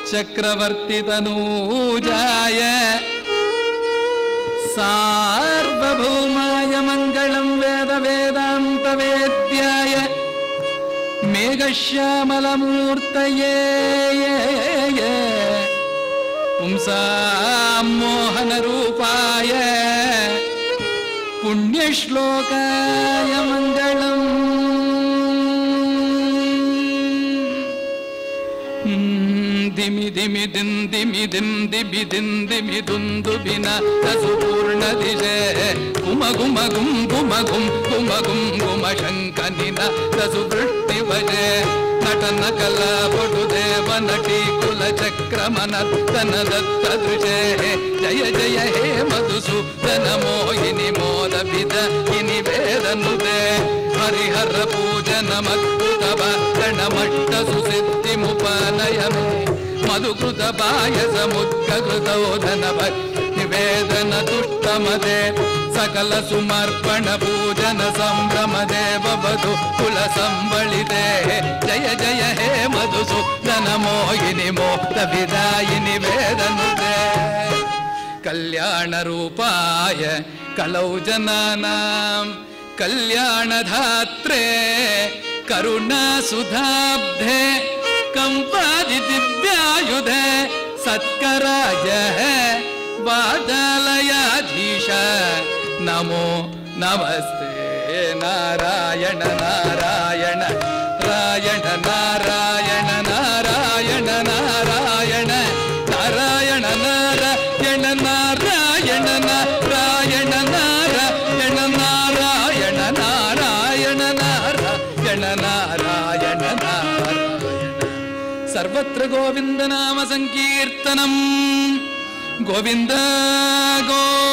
Chakravarti Tanujaya Sarvabhumaya Mangalam Veda Vedanta Vedyaya Megashyamala Murtaye पुंसाम्मोहनरूपाय पुण्यश्लोकाय मङ्गलम्। दिमि दिमि दिन् दिमि दिन् दिं दिमिन् दिमिदिं दिमिदुन्दुबिन रसुपूर्णदिजे पुमगुमगुं गुमगु पुमगुं गुमशङ्कनिन रसुवृष्टिभजे ಶಂಕನಿನ ರಸು ವೃಷ್ಟಿ ವಜೆ ನಟನ ಕಲ ಪಟು ದೇವ ನಟಿ ಕುಲ ಚಕ್ರಮನ ತನ ದತ್ತ ದೃಶೆ ಜಯ ಜಯ ಹೇ ಮಧುಸೂದನ ಮೋಹಿನಿ ಮೋದ ಬಿದ ಇನಿ ವೇದನುದೆ ಹರಿಹರ ಪೂಜನ ಮದ್ಭುತ ಭರಣ ಮಟ್ಟ ಸುಸಿದ್ಧಿ ಮುಪನಯಮೇ ಮಧುಕೃತ ಪಾಯಸ ಮುದ್ಗೃತೋದನ ನಿವೇದನ वेदन दुष्टमदे सकल सुमर्पण पूजन संभ्रम देव बबधु कुल संबलिदे जय जय, हे मधुसूदन मोहिनी मोक्त विदायिनी वेदन दे कल्याण रूपाय कलौ जनानाम कल्याण धात्रे करुणा सुधाब्धे करुणासुधाब्धे, कम्पादिदिव्यायुधे सत्कराय है उपादलयाधीश नमो नमस्ते नारायण नारायण रायण नारायण नारायण नारायण नारायण नारायण नारायण नारायण नारायण नारायण नारायण नारायण नारायण नारायण सर्वत्र गोविन्दनामसङ्कीर्तनम् गोविन्द गो